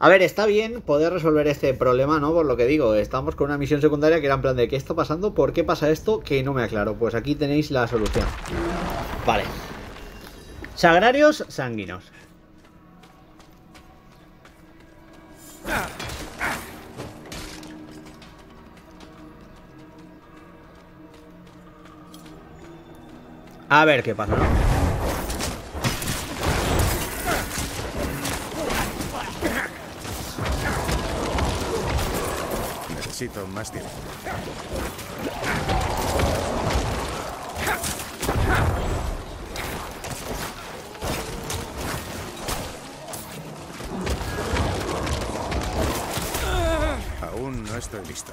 A ver, está bien poder resolver este problema, ¿no? Por lo que digo, estamos con una misión secundaria que era en plan de ¿qué está pasando? ¿Por qué pasa esto? Que no me aclaro. Pues aquí tenéis la solución. Vale. Sagrarios sanguinos. A ver qué pasa, Necesito más tiempo. Aún no estoy listo.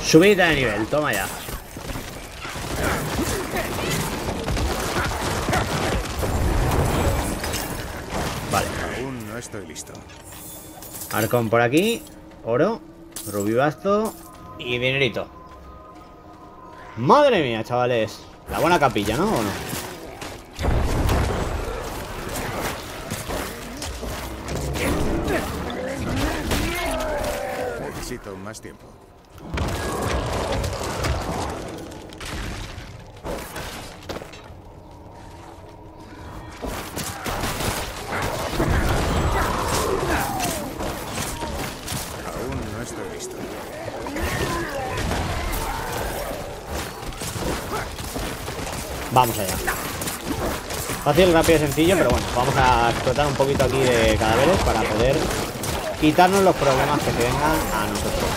Subida de nivel, toma ya. No estoy listo. Arcón por aquí. Oro. Rubí basto. Y dinerito. Madre mía, chavales. La buena capilla, ¿no? ¿O no? Necesito más tiempo. Fácil, rápido y sencillo, pero bueno, vamos a explotar un poquito aquí de cadáveres para poder quitarnos los problemas que se vengan a nosotros.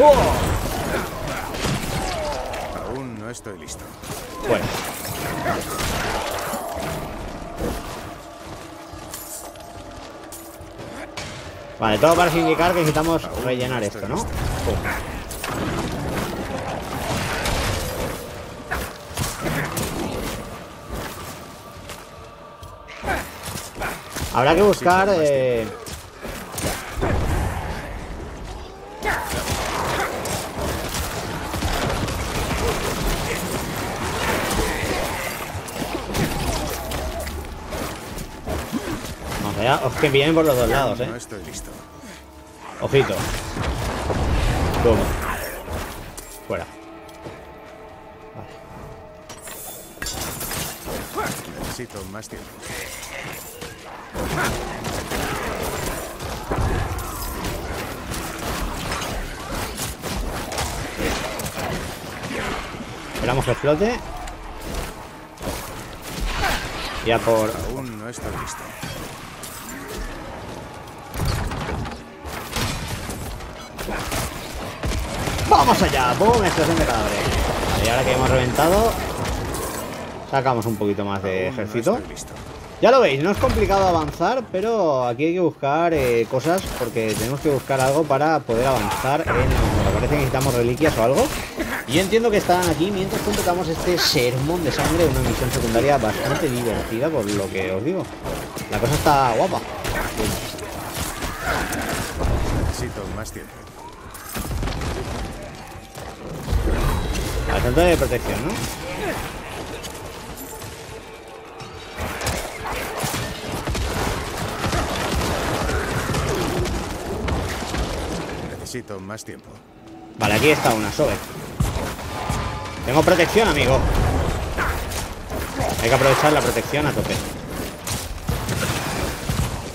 ¡Oh! Aún no estoy listo. Bueno. Vale, todo para indicar que necesitamos rellenar esto, ¿no? Habrá que buscar... eh. Os que vienen por los dos lados, eh. Ojito. Toma. Explote. Ya por... Aún no estoy listo. ¡Vamos allá! ¡Boom! Explosión de cadáveres. Vale, y ahora que hemos reventado... Sacamos un poquito más de ejército. Ya lo veis, no es complicado avanzar, pero aquí hay que buscar eh, cosas porque tenemos que buscar algo para poder avanzar en... Me parece que necesitamos reliquias o algo. Yo entiendo que están aquí mientras completamos este sermón de sangre, una misión secundaria bastante divertida, por lo que os digo. La cosa está guapa. Necesito más tiempo. Bastante de protección, ¿no? Necesito más tiempo. Vale, aquí está una sobe. Tengo protección, amigo. Hay que aprovechar la protección a tope.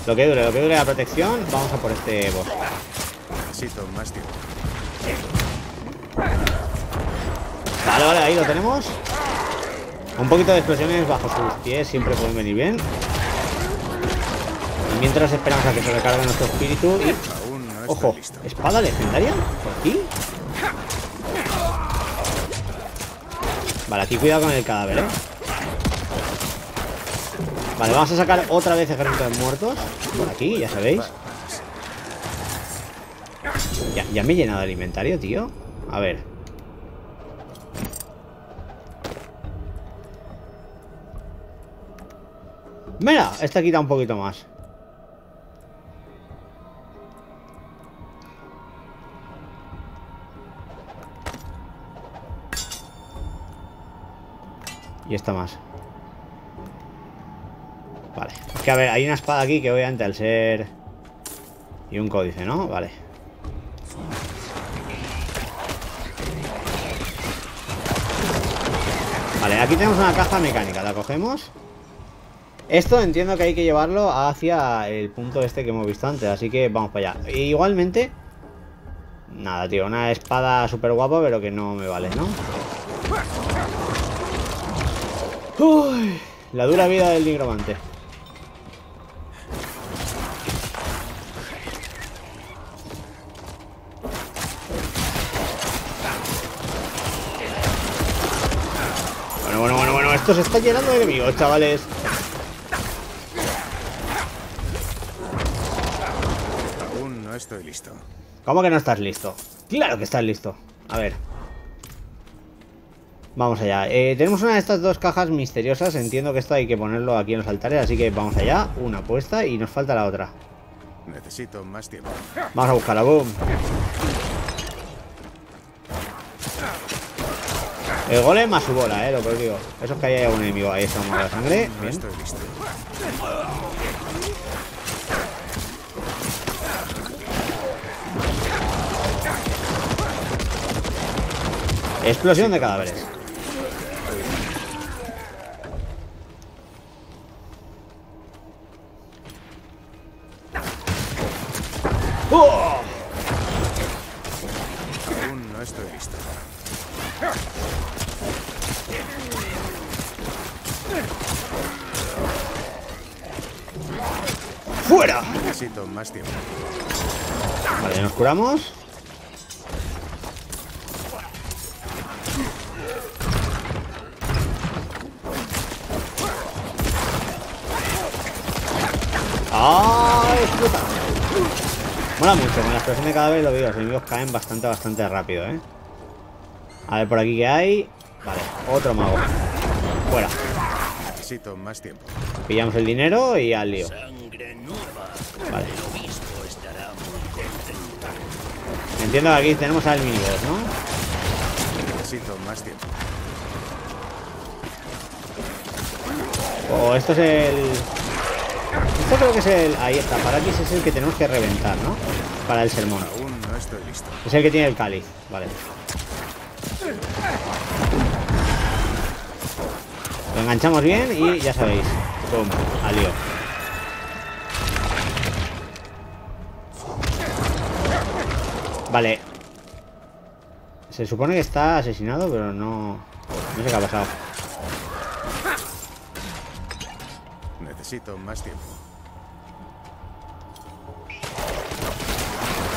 Lo que dure, lo que dure la protección, vamos a por este boss. Necesito más tiempo. Vale, vale, ahí lo tenemos. Un poquito de explosiones bajo sus pies siempre pueden venir bien. Y mientras esperamos a que se recargue nuestro espíritu y... Ojo, espada legendaria por aquí. Vale, aquí cuidado con el cadáver, ¿eh? Vale, vamos a sacar otra vez ejército de muertos. Por aquí, ya sabéis. Ya, ya me he llenado el inventario, tío. A ver. Mira, esta quita un poquito más. Y esta más. Vale. Es que a ver, hay una espada aquí que obviamente al ser... Y un códice, ¿no? Vale. Vale, aquí tenemos una caja mecánica. La cogemos. Esto entiendo que hay que llevarlo hacia el punto este que hemos visto antes. Así que vamos para allá. E igualmente... Nada, tío. Una espada súper guapa, pero que no me vale, ¿no? Uy, la dura vida del nigromante. Bueno, bueno, bueno, bueno, esto se está llenando de enemigos, chavales. Aún no estoy listo. ¿Cómo que no estás listo? Claro que estás listo. A ver. Vamos allá. Eh, tenemos una de estas dos cajas misteriosas. Entiendo que esto hay que ponerlo aquí en los altares. Así que vamos allá. Una puesta y nos falta la otra. Necesito más tiempo. Vamos a buscarla. Boom. El golem más su bola, eh, lo que os digo. Eso es que hay algún enemigo. Ahí estamos la sangre. No Bien. estoy listo. Explosión de cadáveres. ¡Oh! Aún no estoy listo. ¡Fuera! Necesito más tiempo. Vale, nos curamos. ¡Ah! explota! Mola mucho, con la explosión de cadáveres lo digo, los enemigos caen bastante, bastante rápido, ¿eh? A ver por aquí que hay. Vale, otro mago. Fuera. Necesito más tiempo. Pillamos el dinero y al lío. Vale. Entiendo que aquí tenemos al miniboss, ¿no? Necesito más tiempo. O esto es el... Esto creo que es el... Ahí está, Parakis es el que tenemos que reventar, ¿no? Para el sermón. Aún no estoy listo. Es el que tiene el cáliz, vale. Lo enganchamos bien y ya sabéis. Pum, al lío. Vale. Se supone que está asesinado, pero no... No sé qué ha pasado. Más tiempo.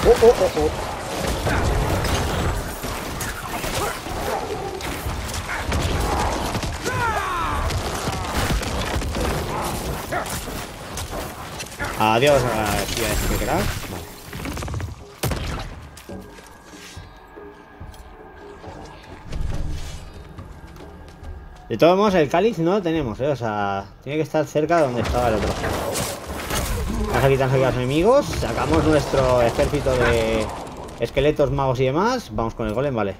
Oh, oh, oh, oh. Adiós, a este crack. De todos modos, el cáliz no lo tenemos, ¿eh? O sea, tiene que estar cerca de donde estaba el otro. Vamos a quitarnos aquí a los enemigos. Sacamos nuestro ejército de esqueletos, magos y demás. Vamos con el golem, vale.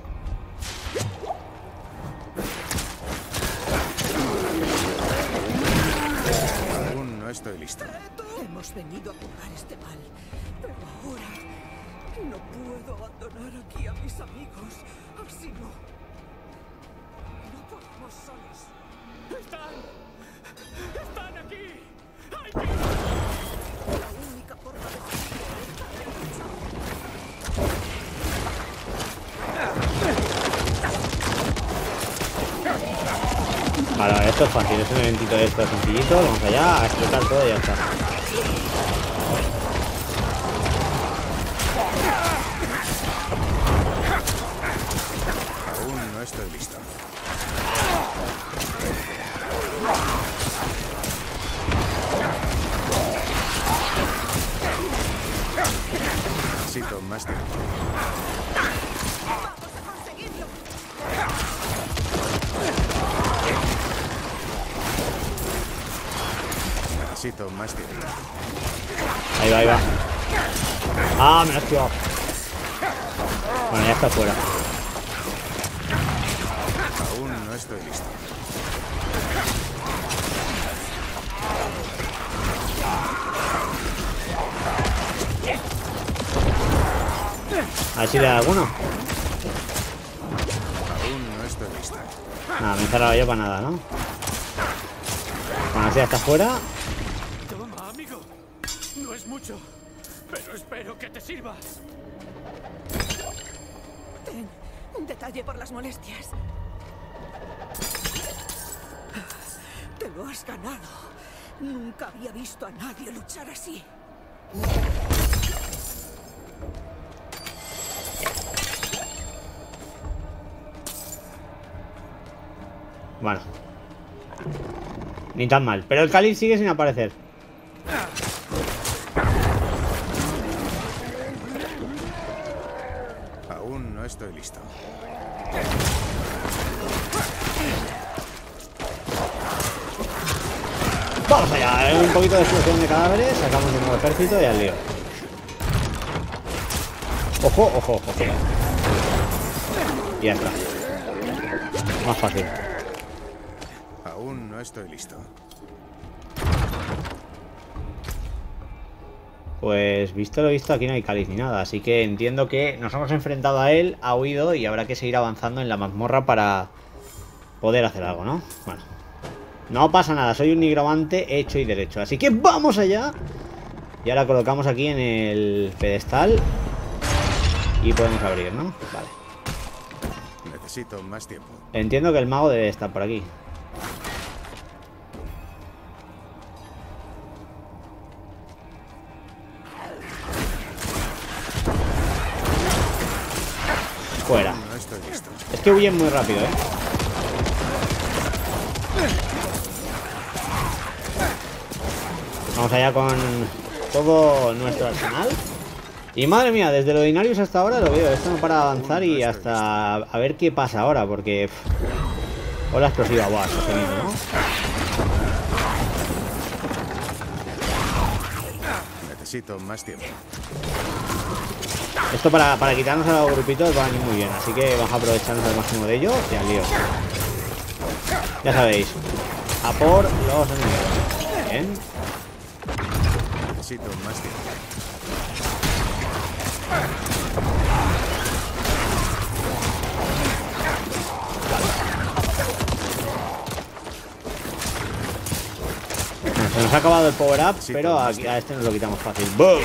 Ten un detalle por las molestias. Te lo has ganado. Nunca había visto a nadie luchar así. Bueno. Ni tan mal. Pero el cáliz sigue sin aparecer. Un poquito de explosión de cadáveres, sacamos un nuevo ejército y al lío. Ojo, ojo, ojo. Y ya está. Más fácil. Aún no estoy listo. Pues visto lo visto, aquí no hay cáliz ni nada. Así que entiendo que nos hemos enfrentado a él, ha huido y habrá que seguir avanzando en la mazmorra para poder hacer algo, ¿no? Bueno. No pasa nada, soy un nigromante hecho y derecho. Así que vamos allá. Y ahora colocamos aquí en el pedestal. Y podemos abrir, ¿no? Vale. Necesito más tiempo. Entiendo que el mago debe estar por aquí. Fuera. Es que huyen muy rápido, ¿eh? Allá con todo nuestro arsenal. Y madre mía, desde lo Dinarius hasta ahora lo veo. Esto no para de avanzar y hasta a ver qué pasa ahora, porque... pff, Ola explosiva, guau, es ¿no? Necesito más tiempo. Esto para, para quitarnos a los grupitos va a venir muy bien, así que vamos a aprovecharnos al máximo de ellos y al lío. Ya sabéis, a por los enemigos. Bien. Necesito más tiempo. Bueno, se nos ha acabado el power up, pero aquí- a este nos lo quitamos fácil. ¡Boom!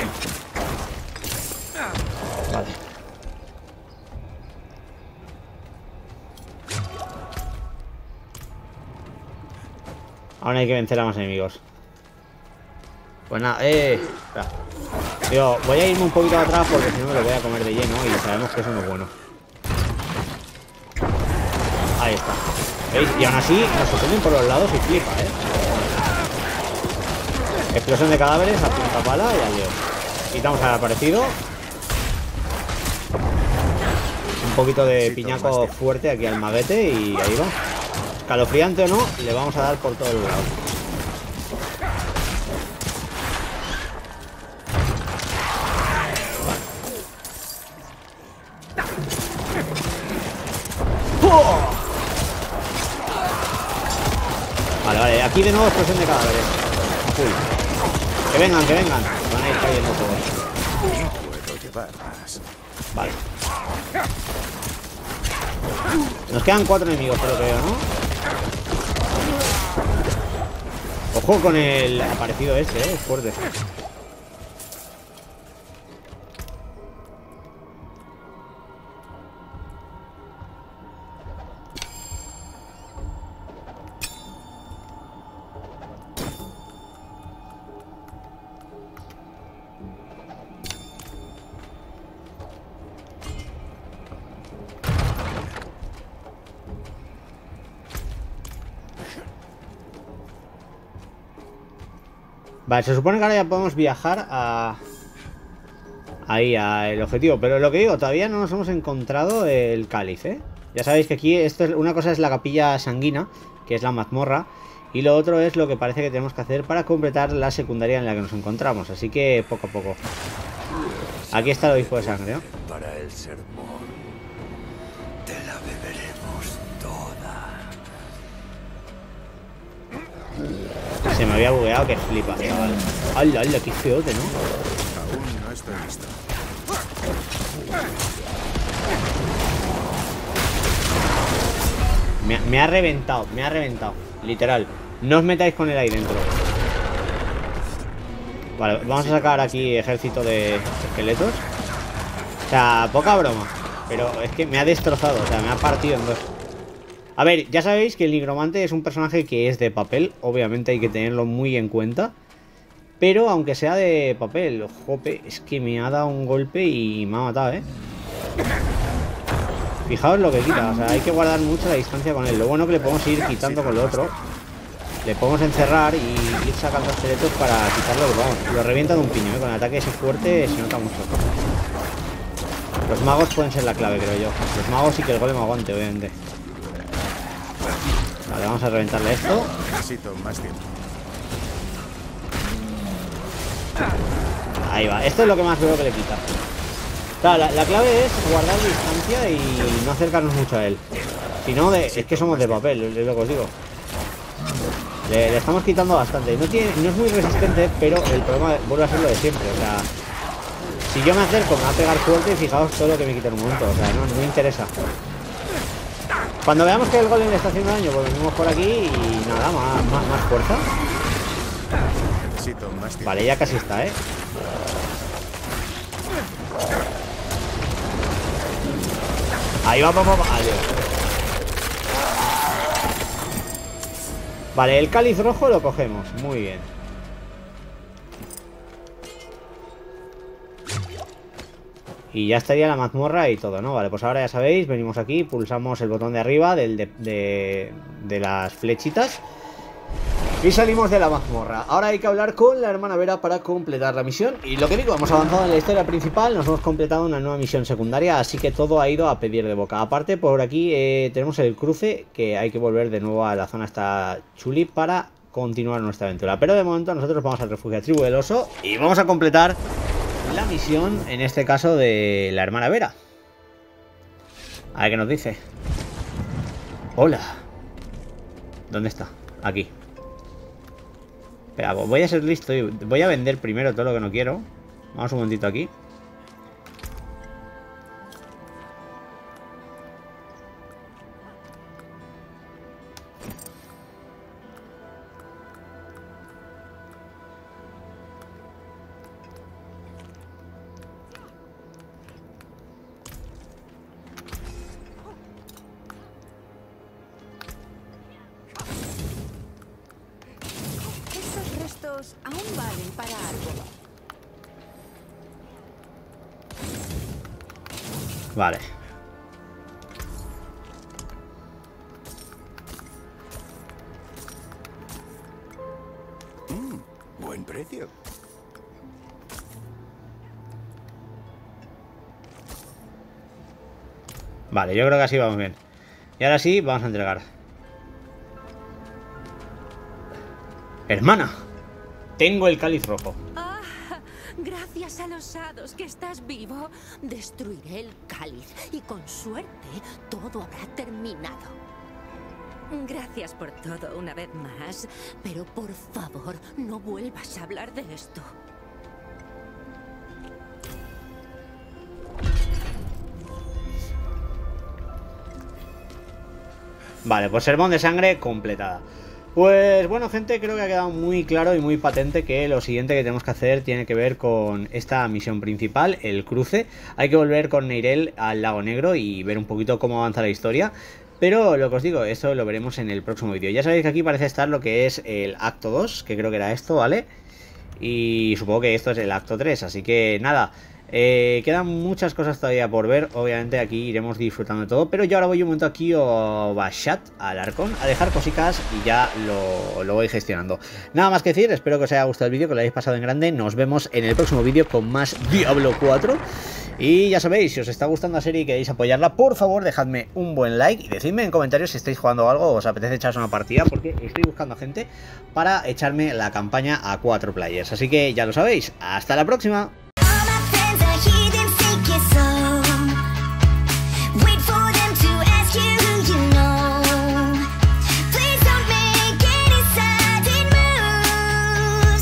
Vale. Ahora hay que vencer a más enemigos. Pues nada, eh. espera. Voy a irme un poquito atrás porque si no me lo voy a comer de lleno y sabemos que eso no es bueno. Ahí está. ¿Veis? Y aún así nos sorprenden por los lados y flipa, eh. Explosión de cadáveres a punta pala y lío. Quitamos al aparecido. Un poquito de piñaco fuerte aquí al maguete y ahí va. Escalofriante o no, le vamos a dar por todos los lados. Explosión de cadáveres. Full. Que vengan, que vengan. Van a ir cayendo todos. Puedo llevar más. Vale. Nos quedan cuatro enemigos, creo que ¿no? Ojo con el aparecido ese, ¿eh? Es fuerte. Vale, se supone que ahora ya podemos viajar a... ahí al objetivo. Pero lo que digo, todavía no nos hemos encontrado el cáliz, ¿eh? Ya sabéis que aquí esto es, una cosa es la capilla sanguina, que es la mazmorra, y lo otro es lo que parece que tenemos que hacer para completar la secundaria en la que nos encontramos. Así que poco a poco. Aquí está el obispo de sangre, ¿no? Para el sermón. Se me había bugueado que flipa, chaval. ¡Hala, hala! ¡Qué feote, ¿no? Aún no estoy listo. Me, me ha reventado, me ha reventado. Literal. No os metáis con él ahí dentro. Vale, vamos a sacar aquí ejército de esqueletos. O sea, poca broma. Pero es que me ha destrozado, o sea, me ha partido en dos. A ver, ya sabéis que el nigromante es un personaje que es de papel. Obviamente hay que tenerlo muy en cuenta. Pero aunque sea de papel, jope, es que me ha dado un golpe y me ha matado, ¿eh? Fijaos lo que quita, o sea, hay que guardar mucho la distancia con él. Lo bueno que le podemos ir quitando con lo otro. Le podemos encerrar y ir sacando esqueletos para quitarlo. Vamos, lo revienta de un piño, ¿eh? Con el ataque ese fuerte se nota mucho. Los magos pueden ser la clave, creo yo. Los magos sí que el golem aguante, obviamente. Vale, vamos a reventarle esto. Necesito más tiempo. Ahí va, esto es lo que más veo que le quita. Claro, la, la clave es guardar distancia y no acercarnos mucho a él. Si no, de- es que somos de papel, es lo que os digo. Le, le estamos quitando bastante. No, tiene, no es muy resistente, pero el problema vuelve a ser lo de siempre. O sea, si yo me acerco, me va a pegar fuerte y fijaos todo lo que me quita en un momento. O sea, no, no me interesa. Cuando veamos que el golem le está haciendo daño, pues venimos por aquí y nada, más, más, más fuerza. Necesito más tiempo. Vale, ya casi está, ¿eh? Ahí va, va, va, va. Adiós. Vale, el cáliz rojo lo cogemos. Muy bien. Y ya estaría la mazmorra y todo, ¿no? Vale, pues ahora ya sabéis, venimos aquí, pulsamos el botón de arriba del de, las flechitas. Y salimos de la mazmorra. Ahora hay que hablar con la hermana Vera para completar la misión. Y lo que digo, hemos avanzado en la historia principal, nos hemos completado una nueva misión secundaria, así que todo ha ido a pedir de boca. Aparte, por aquí eh, tenemos el cruce, que hay que volver de nuevo a la zona esta chuli para continuar nuestra aventura. Pero de momento nosotros vamos al refugio de Tribu del Oso y vamos a completar la misión, en este caso de la hermana Vera. A ver qué nos dice. Hola. ¿Dónde está? Aquí. Espera, voy a ser listo voy a vender primero todo lo que no quiero. Vamos un momentito aquí. Aún valen para algo. Vale. Buen precio. Vale, yo creo que así vamos bien. Y ahora sí, vamos a entregar. Hermana, tengo el cáliz rojo. Ah, gracias a los hados que estás vivo, destruiré el cáliz y con suerte todo habrá terminado. Gracias por todo una vez más, pero por favor no vuelvas a hablar de esto. Vale, pues sermón de sangre completada. Pues bueno, gente, creo que ha quedado muy claro y muy patente que lo siguiente que tenemos que hacer tiene que ver con esta misión principal, el cruce. Hay que volver con Neirel al lago negro y ver un poquito cómo avanza la historia. Pero lo que os digo, eso lo veremos en el próximo vídeo. Ya sabéis que aquí parece estar lo que es el acto 2, que creo que era esto, ¿vale? Y supongo que esto es el acto 3, así que nada. Eh, quedan muchas cosas todavía por ver. Obviamente aquí iremos disfrutando de todo. Pero yo ahora voy un momento aquí a Bashat, al Arcon, a dejar cositas y ya lo, lo, voy gestionando. Nada más que decir, espero que os haya gustado el vídeo, que lo hayáis pasado en grande. Nos vemos en el próximo vídeo con más Diablo 4. Y ya sabéis, si os está gustando la serie y queréis apoyarla, por favor dejadme un buen like y decidme en comentarios si estáis jugando algo o os apetece echaros una partida, porque estoy buscando gente para echarme la campaña a cuatro players. Así que ya lo sabéis, hasta la próxima. 日で